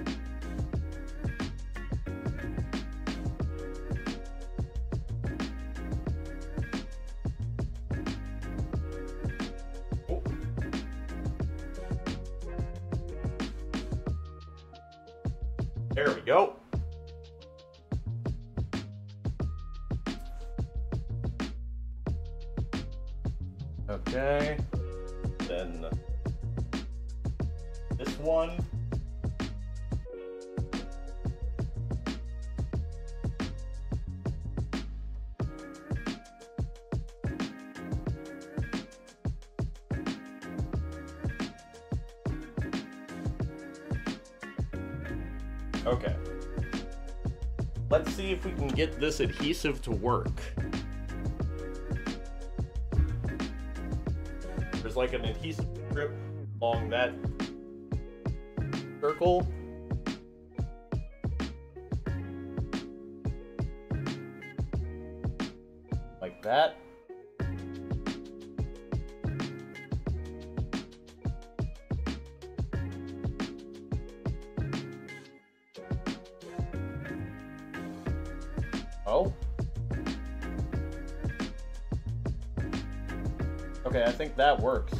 If we can get this adhesive to work. There's like an adhesive strip along that circle. Like that. Think that works.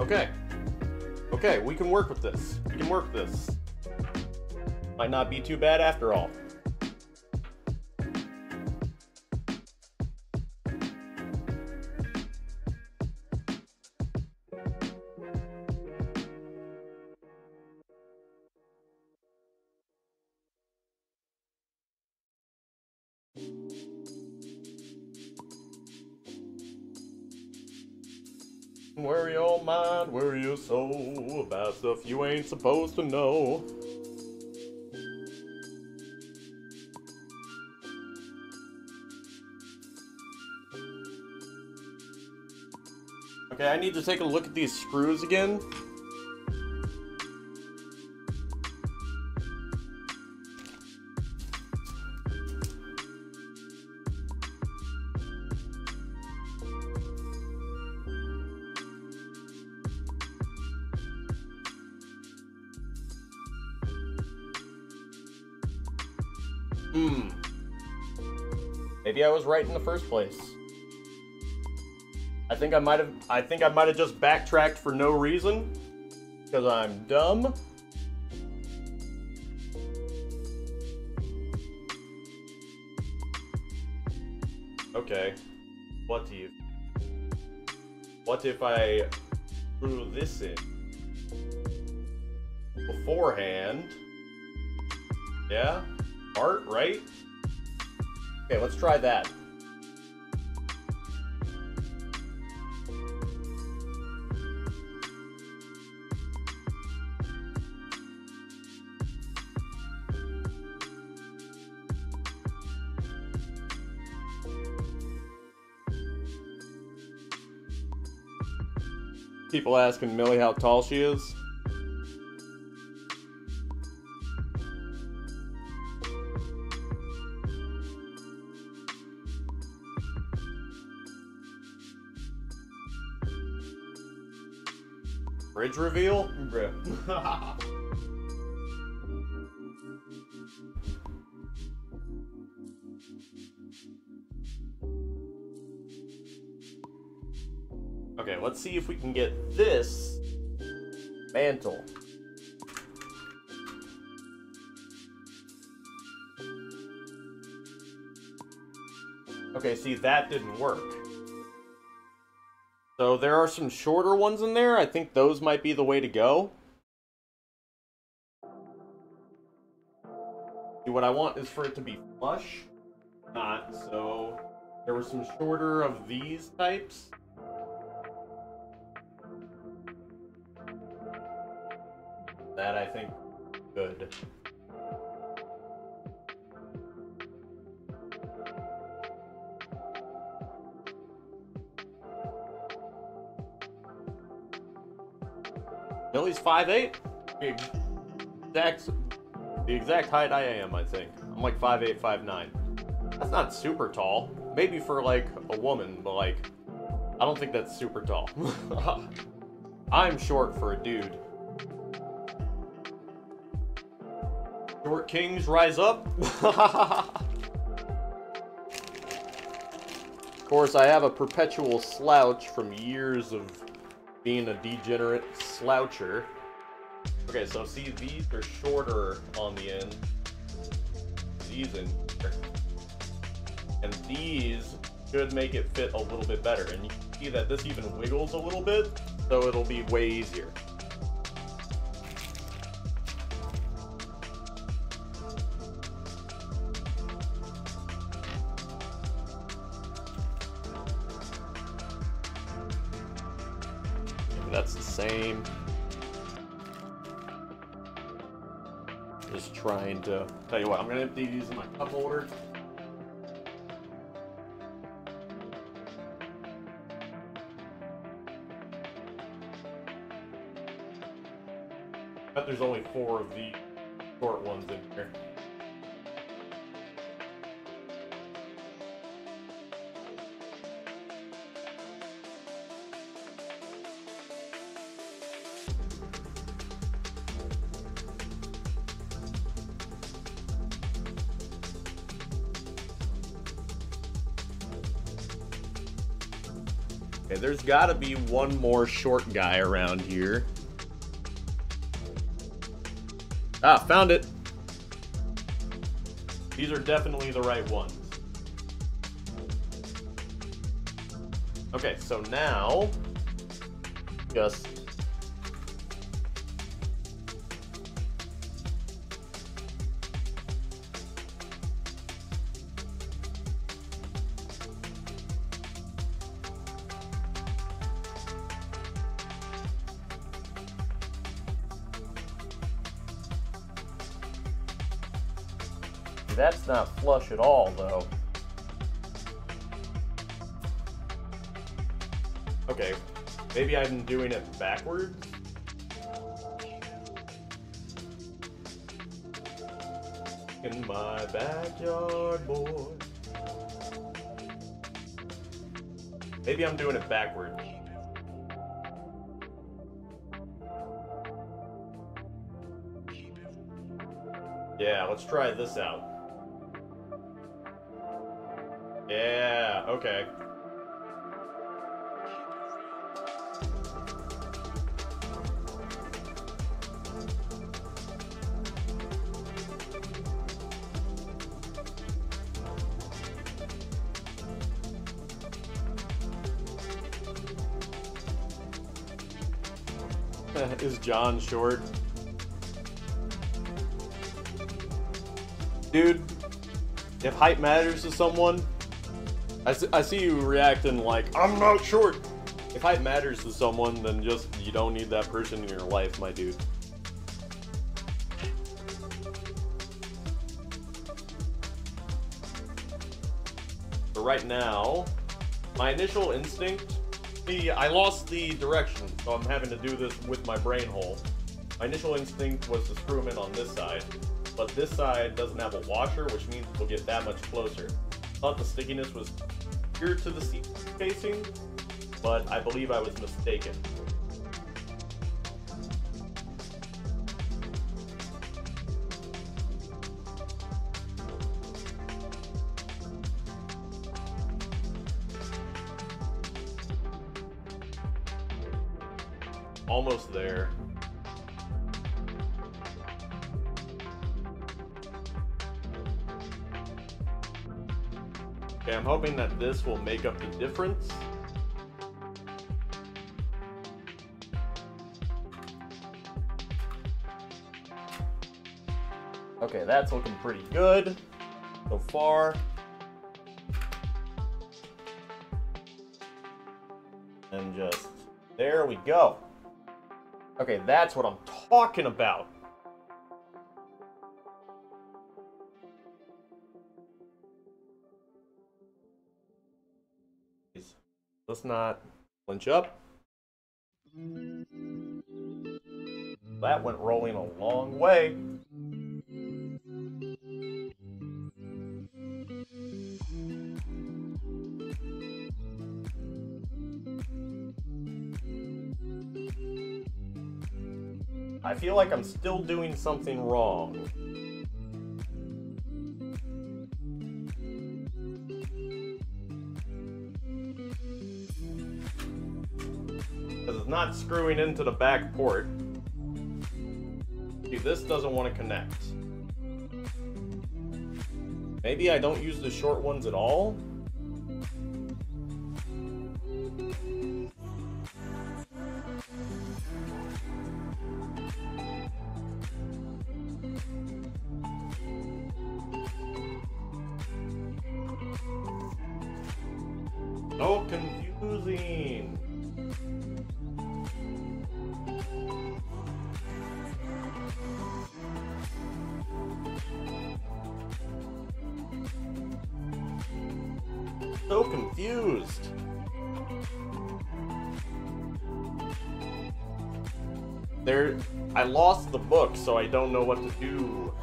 Okay. Okay, we can work with this. We can work this. Might not be too bad after all. Supposed to know. Okay, I need to take a look at these screws again. Right in the first place. I think I might have I think I might have just backtracked for no reason because I'm dumb. Okay. What if What if I threw this in? beforehand? Yeah? Art, right? Okay, let's try that. People asking Millie how tall she is. Bridge reveal? okay, see if we can get this mantle. Okay, see, that didn't work. So there are some shorter ones in there. I think those might be the way to go. What I want is for it to be flush. Not, so there were some shorter of these types. I think good. Millie's 5'8". The exact, the exact height I am, I think. I'm like 5'8", 5'9". That's not super tall. Maybe for like a woman, but like, I don't think that's super tall. I'm short for a dude. Short kings rise up. of course, I have a perpetual slouch from years of being a degenerate sloucher. Okay, so see, these are shorter on the end. These in here. And these should make it fit a little bit better. And you can see that this even wiggles a little bit, so it'll be way easier. Tell you what, I'm to empty these in my cup holder. But there's only four of the short ones in here. There's gotta be one more short guy around here. Ah, found it. These are definitely the right ones. Okay, so now, just flush at all, though. Okay, maybe I'm doing it backwards? In my backyard, boy. Maybe I'm doing it backwards. Yeah, let's try this out. okay. Is John short? Dude, if height matters to someone, I see, you reacting like, I'm not short. If height matters to someone, then just, you don't need that person in your life, my dude. But right now, my initial instinct, see, I lost the direction, so I'm having to do this with my brain hole. My initial instinct was to screw them in on this side, but this side doesn't have a washer, which means we'll get that much closer. Thought the stickiness was here to the seat casing, but I believe I was mistaken. This will make up the difference. Okay, that's looking pretty good so far. And just, there we go. Okay, that's what I'm talking about. Let's not flinch up. That went rolling a long way. I feel like I'm still doing something wrong. Not screwing into the back port. See, this doesn't want to connect. Maybe I don't use the short ones at all? So confused. There, I lost the book, so I don't know what to do.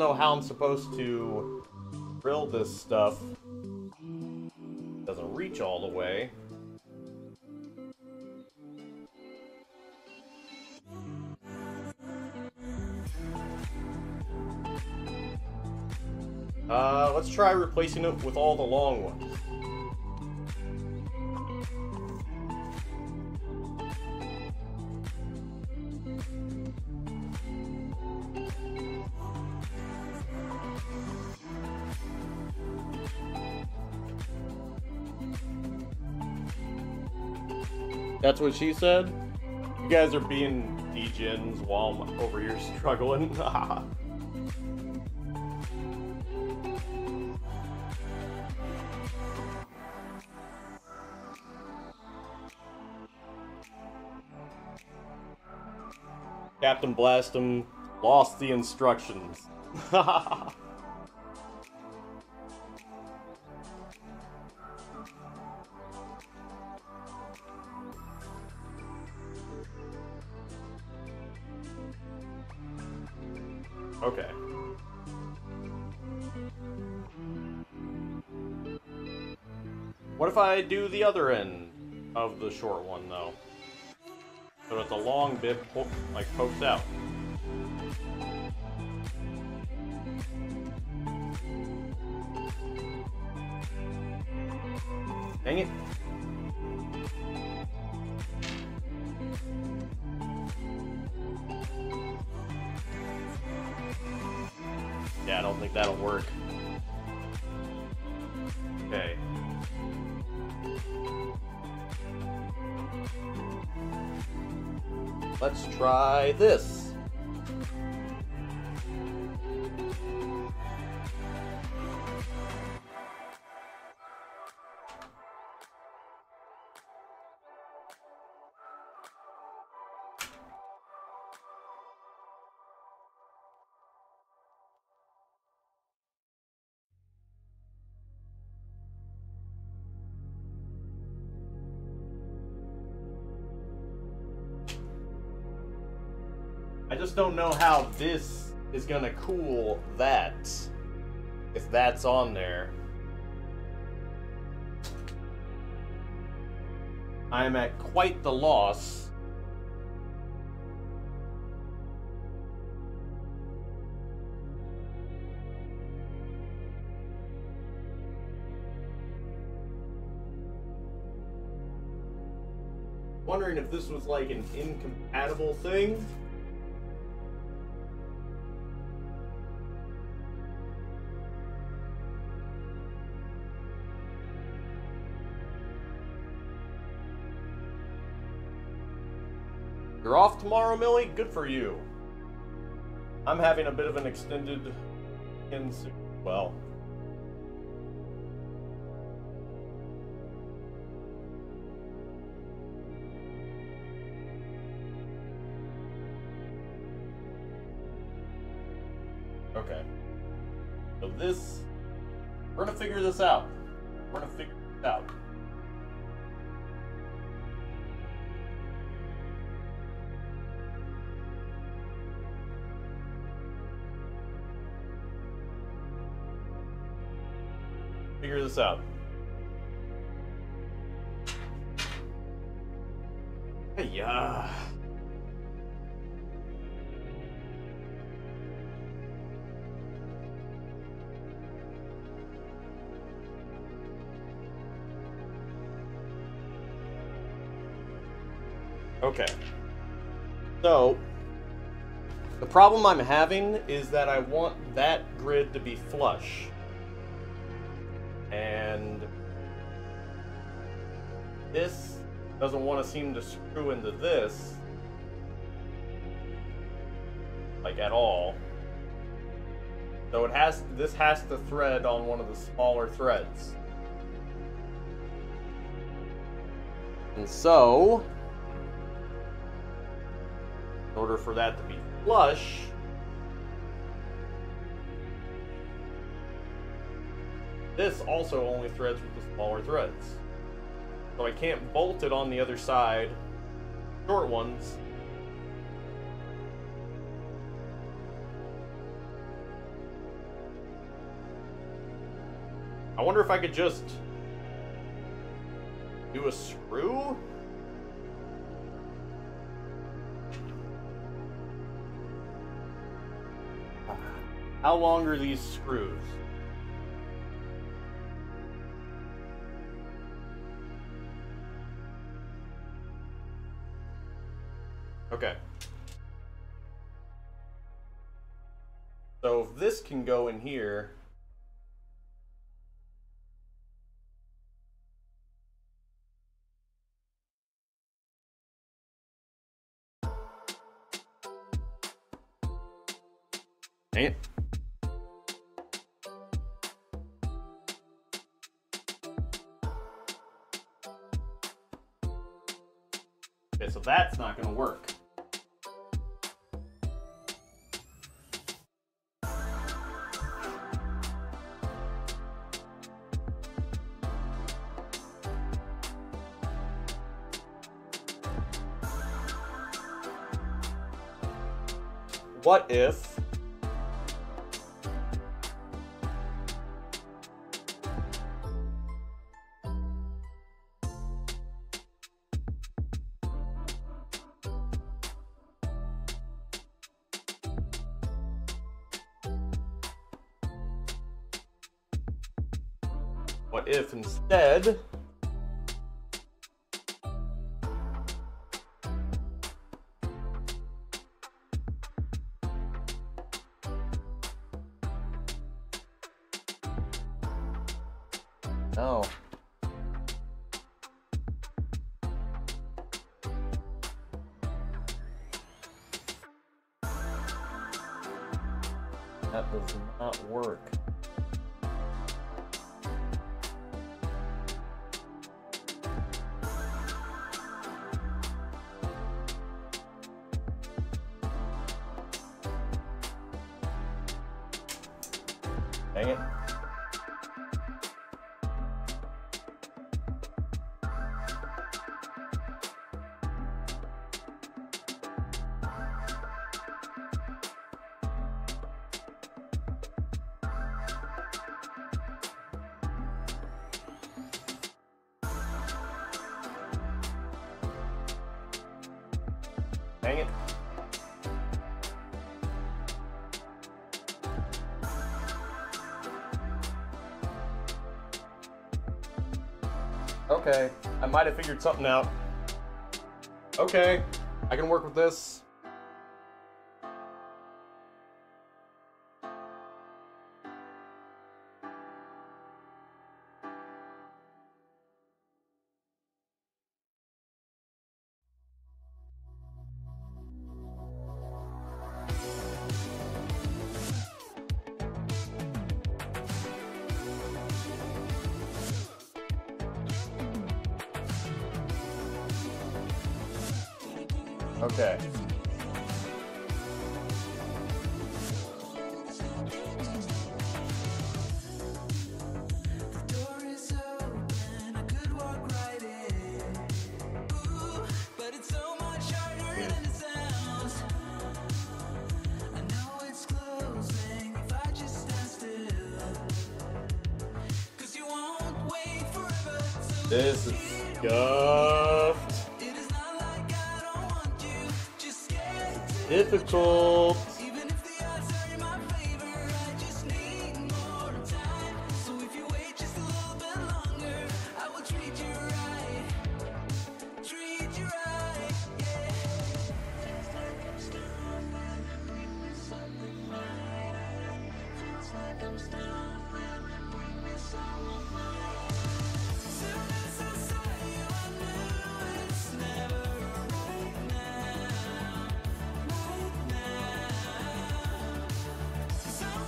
Know how I'm supposed to drill this stuff. Doesn't reach all the way. Uh, let's try replacing it with all the long ones. That's what she said? You guys are being degens while I'm over here struggling. Captain Blast'Em lost the instructions. I do the other end of the short one, though. So that the long bit, po like, pokes out. Dang it. Yeah, I don't think that'll work. Okay. Let's try this. Know how this is gonna cool that. If that's on there. I am at quite the loss. Wondering if this was like an incompatible thing. Off tomorrow, Millie? Good for you. I'm having a bit of an extended well. Problem I'm having is that I want that grid to be flush. And this doesn't want to seem to screw into this like at all. So it has this has to thread on one of the smaller threads. And so in order for that to be flush This also only threads with the smaller threads. So I can't bolt it on the other side. Short ones. I wonder if I could just do a screw? How long are these screws? Okay. So if this can go in here, what if might have figured something out. Okay, I can work with this.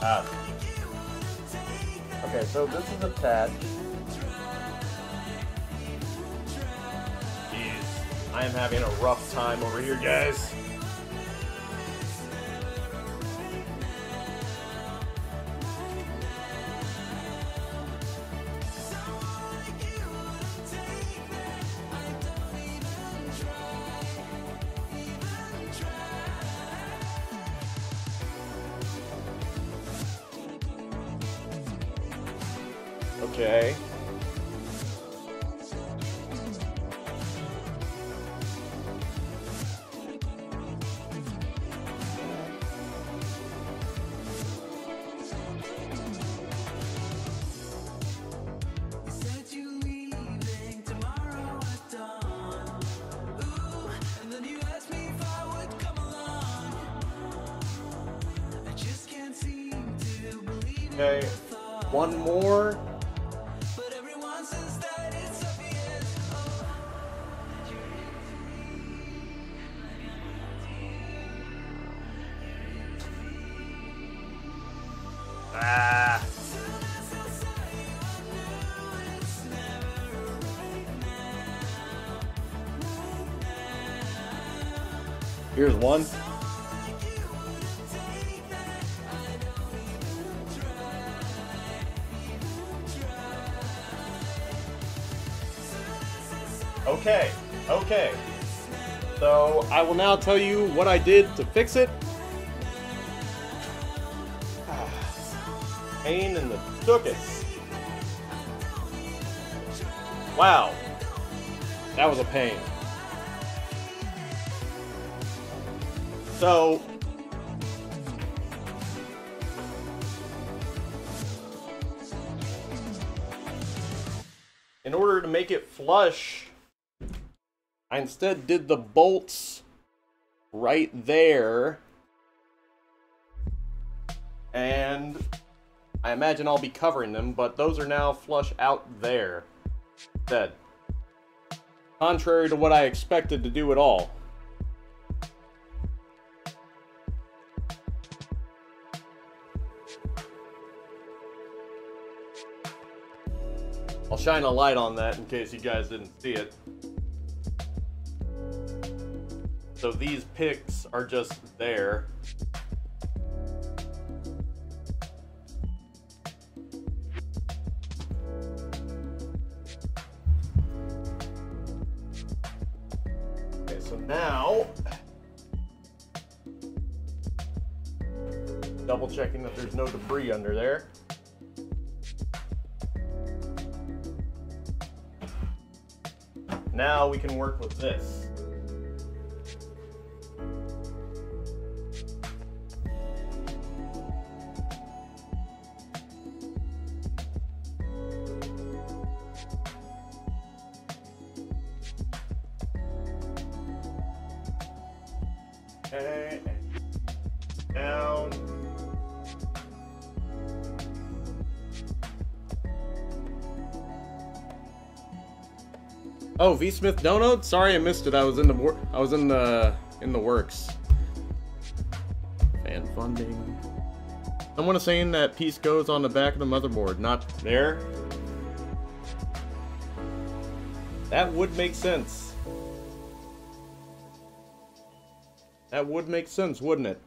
Ah. Okay, so this is attached. Jeez, I am having a rough time over here, guys. One. Okay, okay. So I will now tell you what I did to fix it. Ah, pain in the tuchus. Wow. That was a pain. So in order to make it flush, I instead did the bolts right there. And I imagine I'll be covering them, but those are now flush out there. Dead. Contrary to what I expected to do at all. Shine a light on that in case you guys didn't see it. So these picks are just there. Okay, so now double checking that there's no debris under there. Now we can work with this. Smith Donut. Sorry, I missed it. I was in the I was in the in the works. Fan funding. Someone is saying that piece goes on the back of the motherboard, not there. That would make sense. That would make sense, wouldn't it?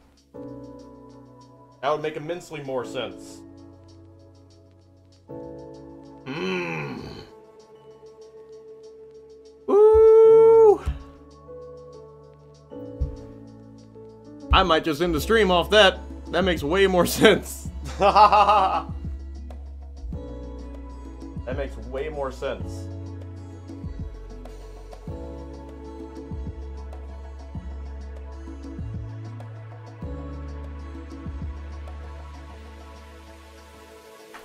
That would make immensely more sense. I might just end the stream off that. That makes way more sense. that makes way more sense.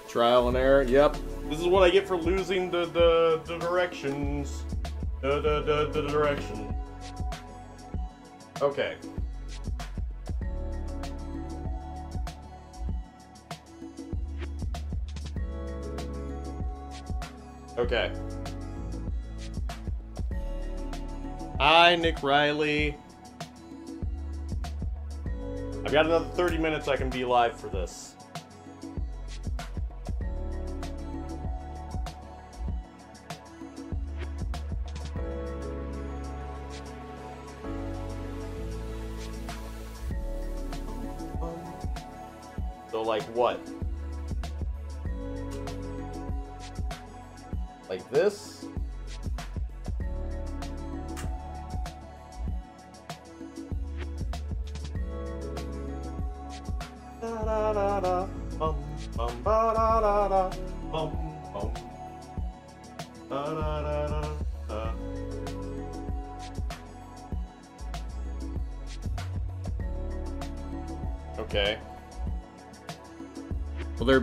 Trial and error. Yep. This is what I get for losing the the, the directions. The, the, the, the direction. Okay. Okay. Hi, Nick Riley. I've got another 30 minutes I can be live for this.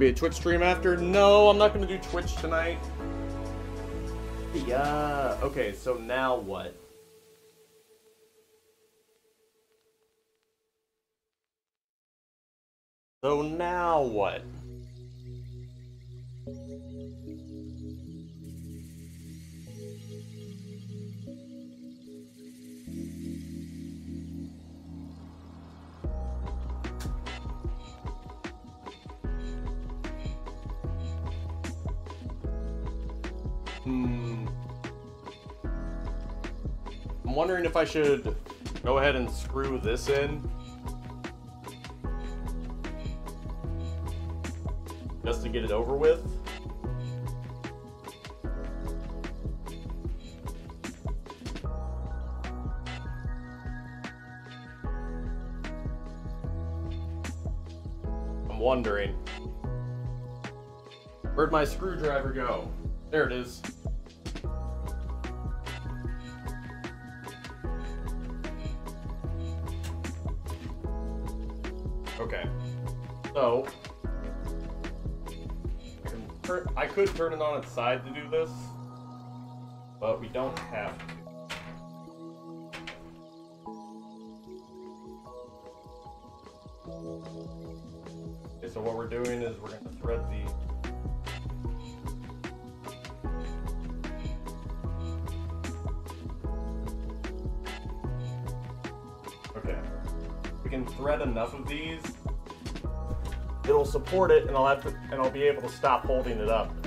A Twitch stream after? No, I'm not gonna do Twitch tonight. Yeah. Okay, so now what? I should go ahead and screw this in. Just to get it over with. I'm wondering. Where'd my screwdriver go? There it is. Could turn it on its side to do this, but we don't have to. Okay, so what we're doing is we're gonna thread these. Okay. We can thread enough of these. It'll support it and I'll have to and I'll be able to stop holding it up.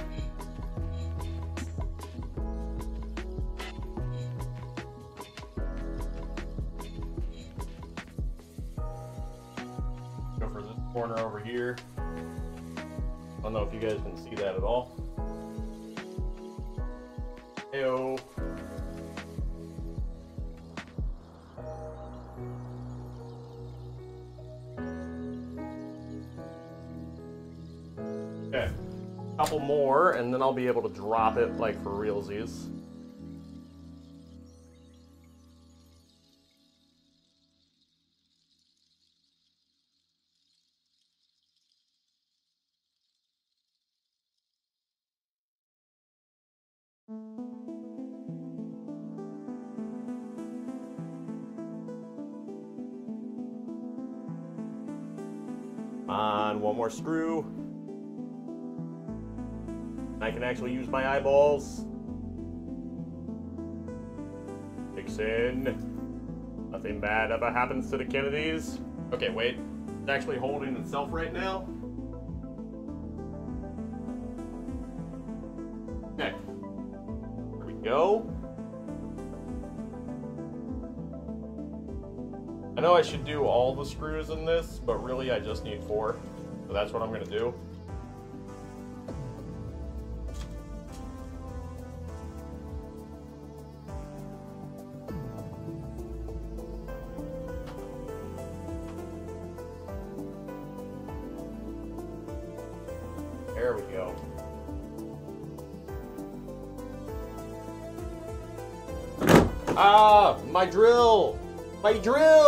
Drop it like for realsies. On one more screw. Can actually use my eyeballs. Dixon. Nothing bad ever happens to the Kennedys. Okay, wait. It's actually holding itself right now. Okay. There we go. I know I should do all the screws in this, but really I just need four. So that's what I'm gonna do. Drill!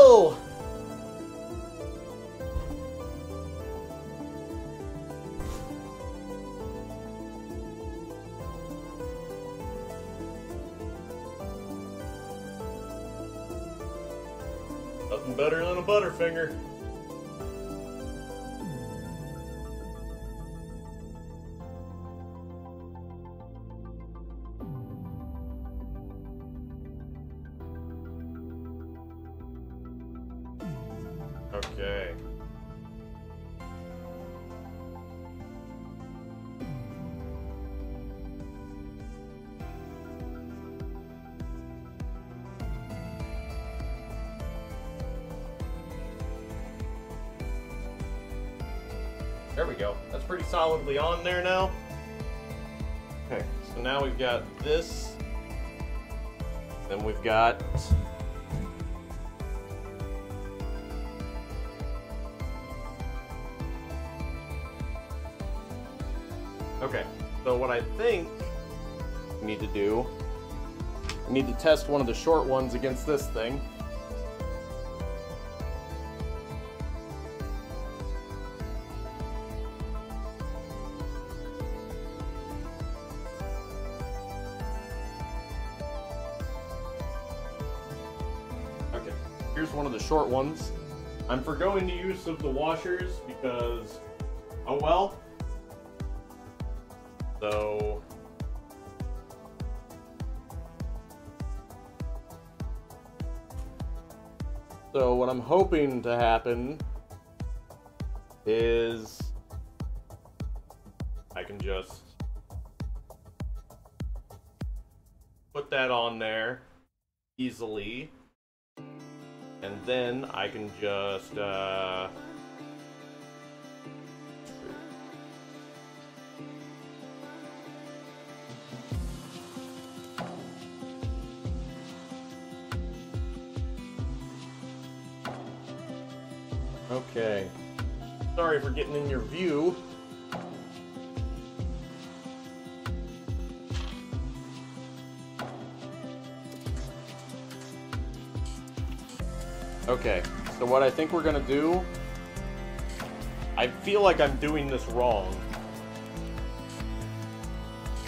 Go. That's pretty solidly on there now. Okay, so now we've got this. Then we've got Okay, so what I think we need to do, we need to test one of the short ones against this thing. Ones. I'm forgoing the use of the washers because, oh well, so So what I'm hoping to happen is I can just put that on there easily then I can just uh Okay. Sorry for getting in your view. Okay, so what I think we're gonna do, I feel like I'm doing this wrong.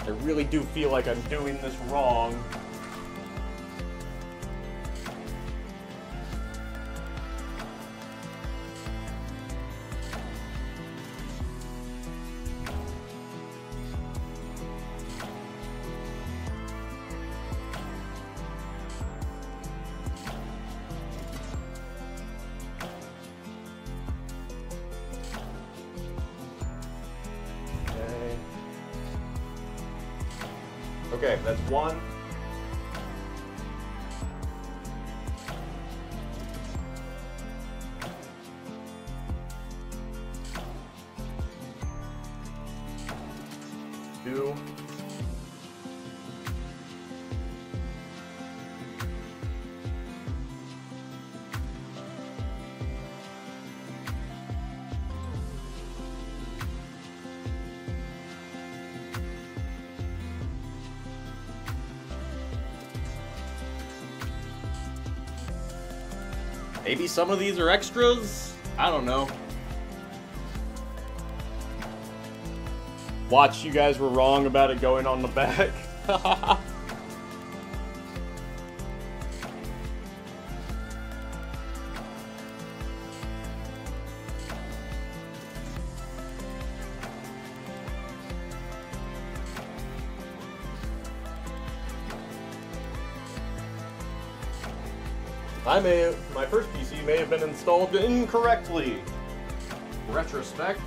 I really do feel like I'm doing this wrong. Maybe some of these are extras? I don't know. Watch, you guys were wrong about it going on the back. installed incorrectly. Retrospect.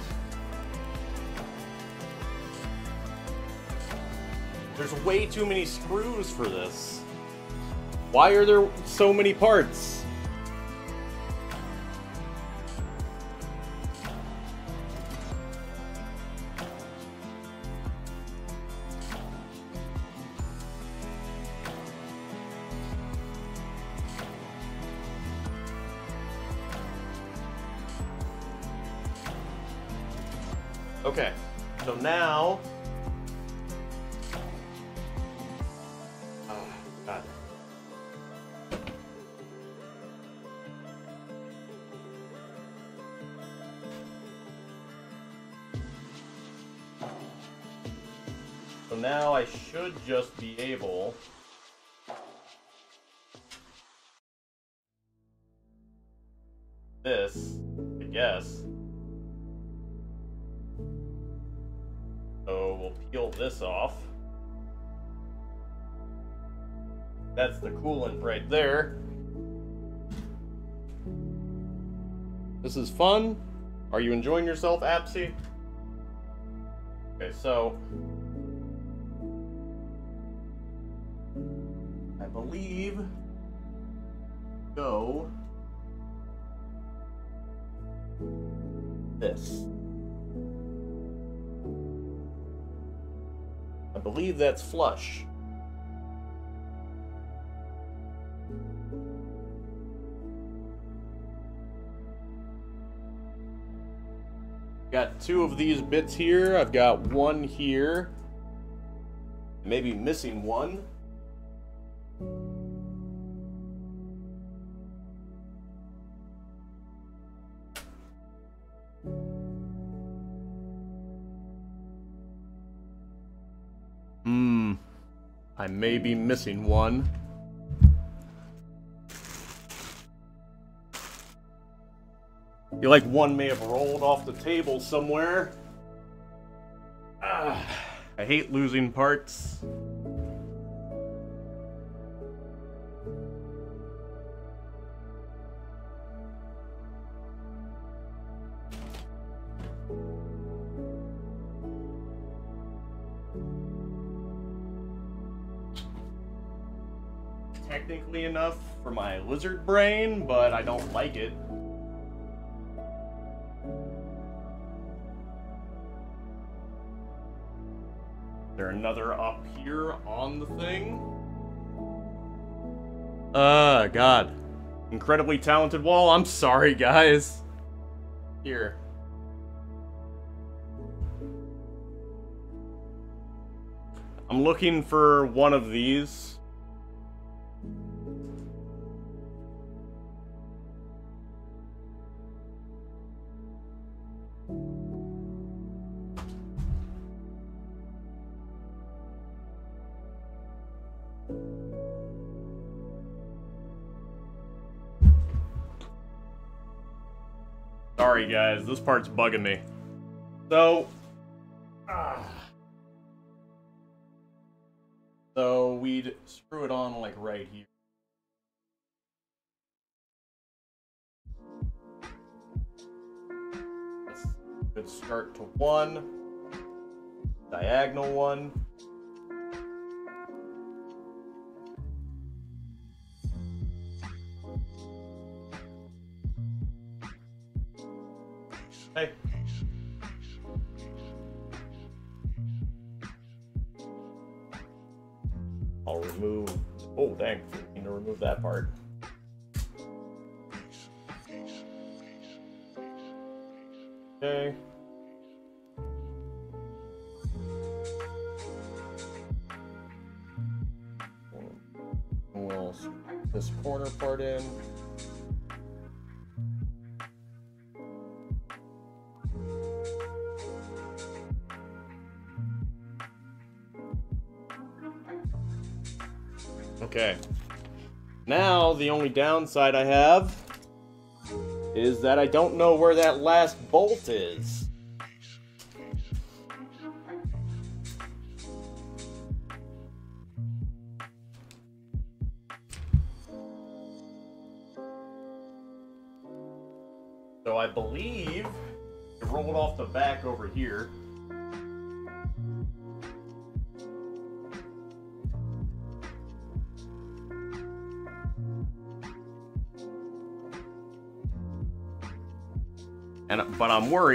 There's way too many screws for this. Why are there so many parts? Fun. Are you enjoying yourself, Apsy? Okay, so I believe go this. I believe that's flush. Two of these bits here. I've got one here. Maybe missing one. Hmm. I may be missing one. Feel like one may have rolled off the table somewhere. Ah, I hate losing parts. Technically enough for my lizard brain, but I don't like it. There another up here on the thing? Uh, God. Incredibly talented wall. I'm sorry, guys. Here. I'm looking for one of these. This part's bugging me. So, ah. so we'd screw it on like right here. Good start to one. Diagonal one. That part. Only downside I have is that I don't know where that last bolt is.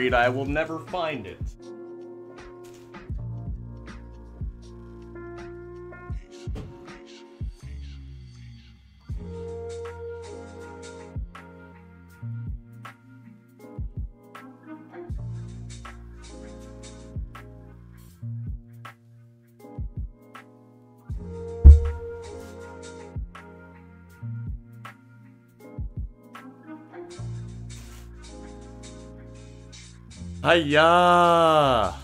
But I will never find it. Hiya!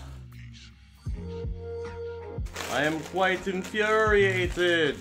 I am quite infuriated.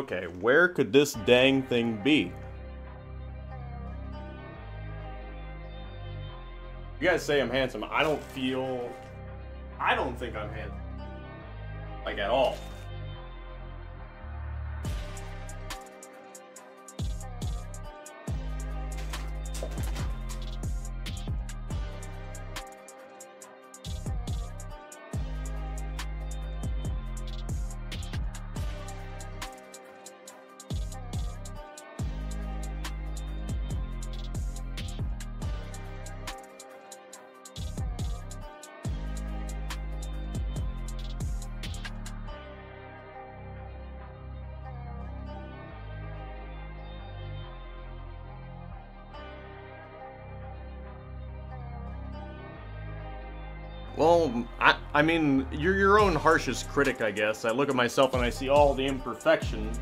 Okay, where could this dang thing be? You guys say I'm handsome. I don't feel. I don't think I'm handsome. Like, at all. I, mean, you're your own harshest critic, I guess. I look at myself and I see all the imperfections.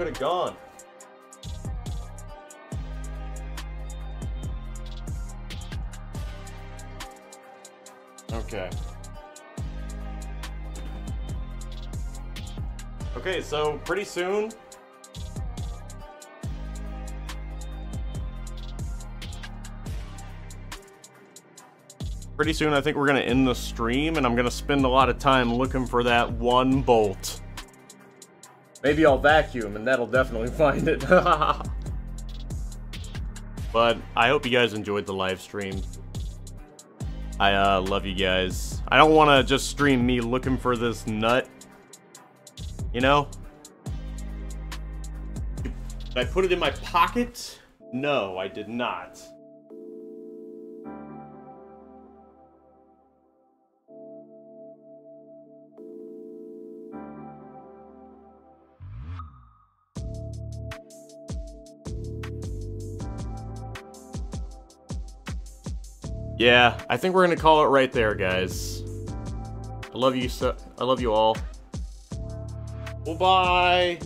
Could have gone. Okay. Okay, so pretty soon. Pretty soon, I think we're gonna end the stream, and I'm gonna spend a lot of time looking for that one bolt. Maybe I'll vacuum, and that'll definitely find it. but I hope you guys enjoyed the live stream. I uh, love you guys. I don't want to just stream me looking for this nut. You know? Did I put it in my pocket? No, I did not. Yeah, I think we're gonna call it right there, guys. I love you so. I love you all. Well, bye.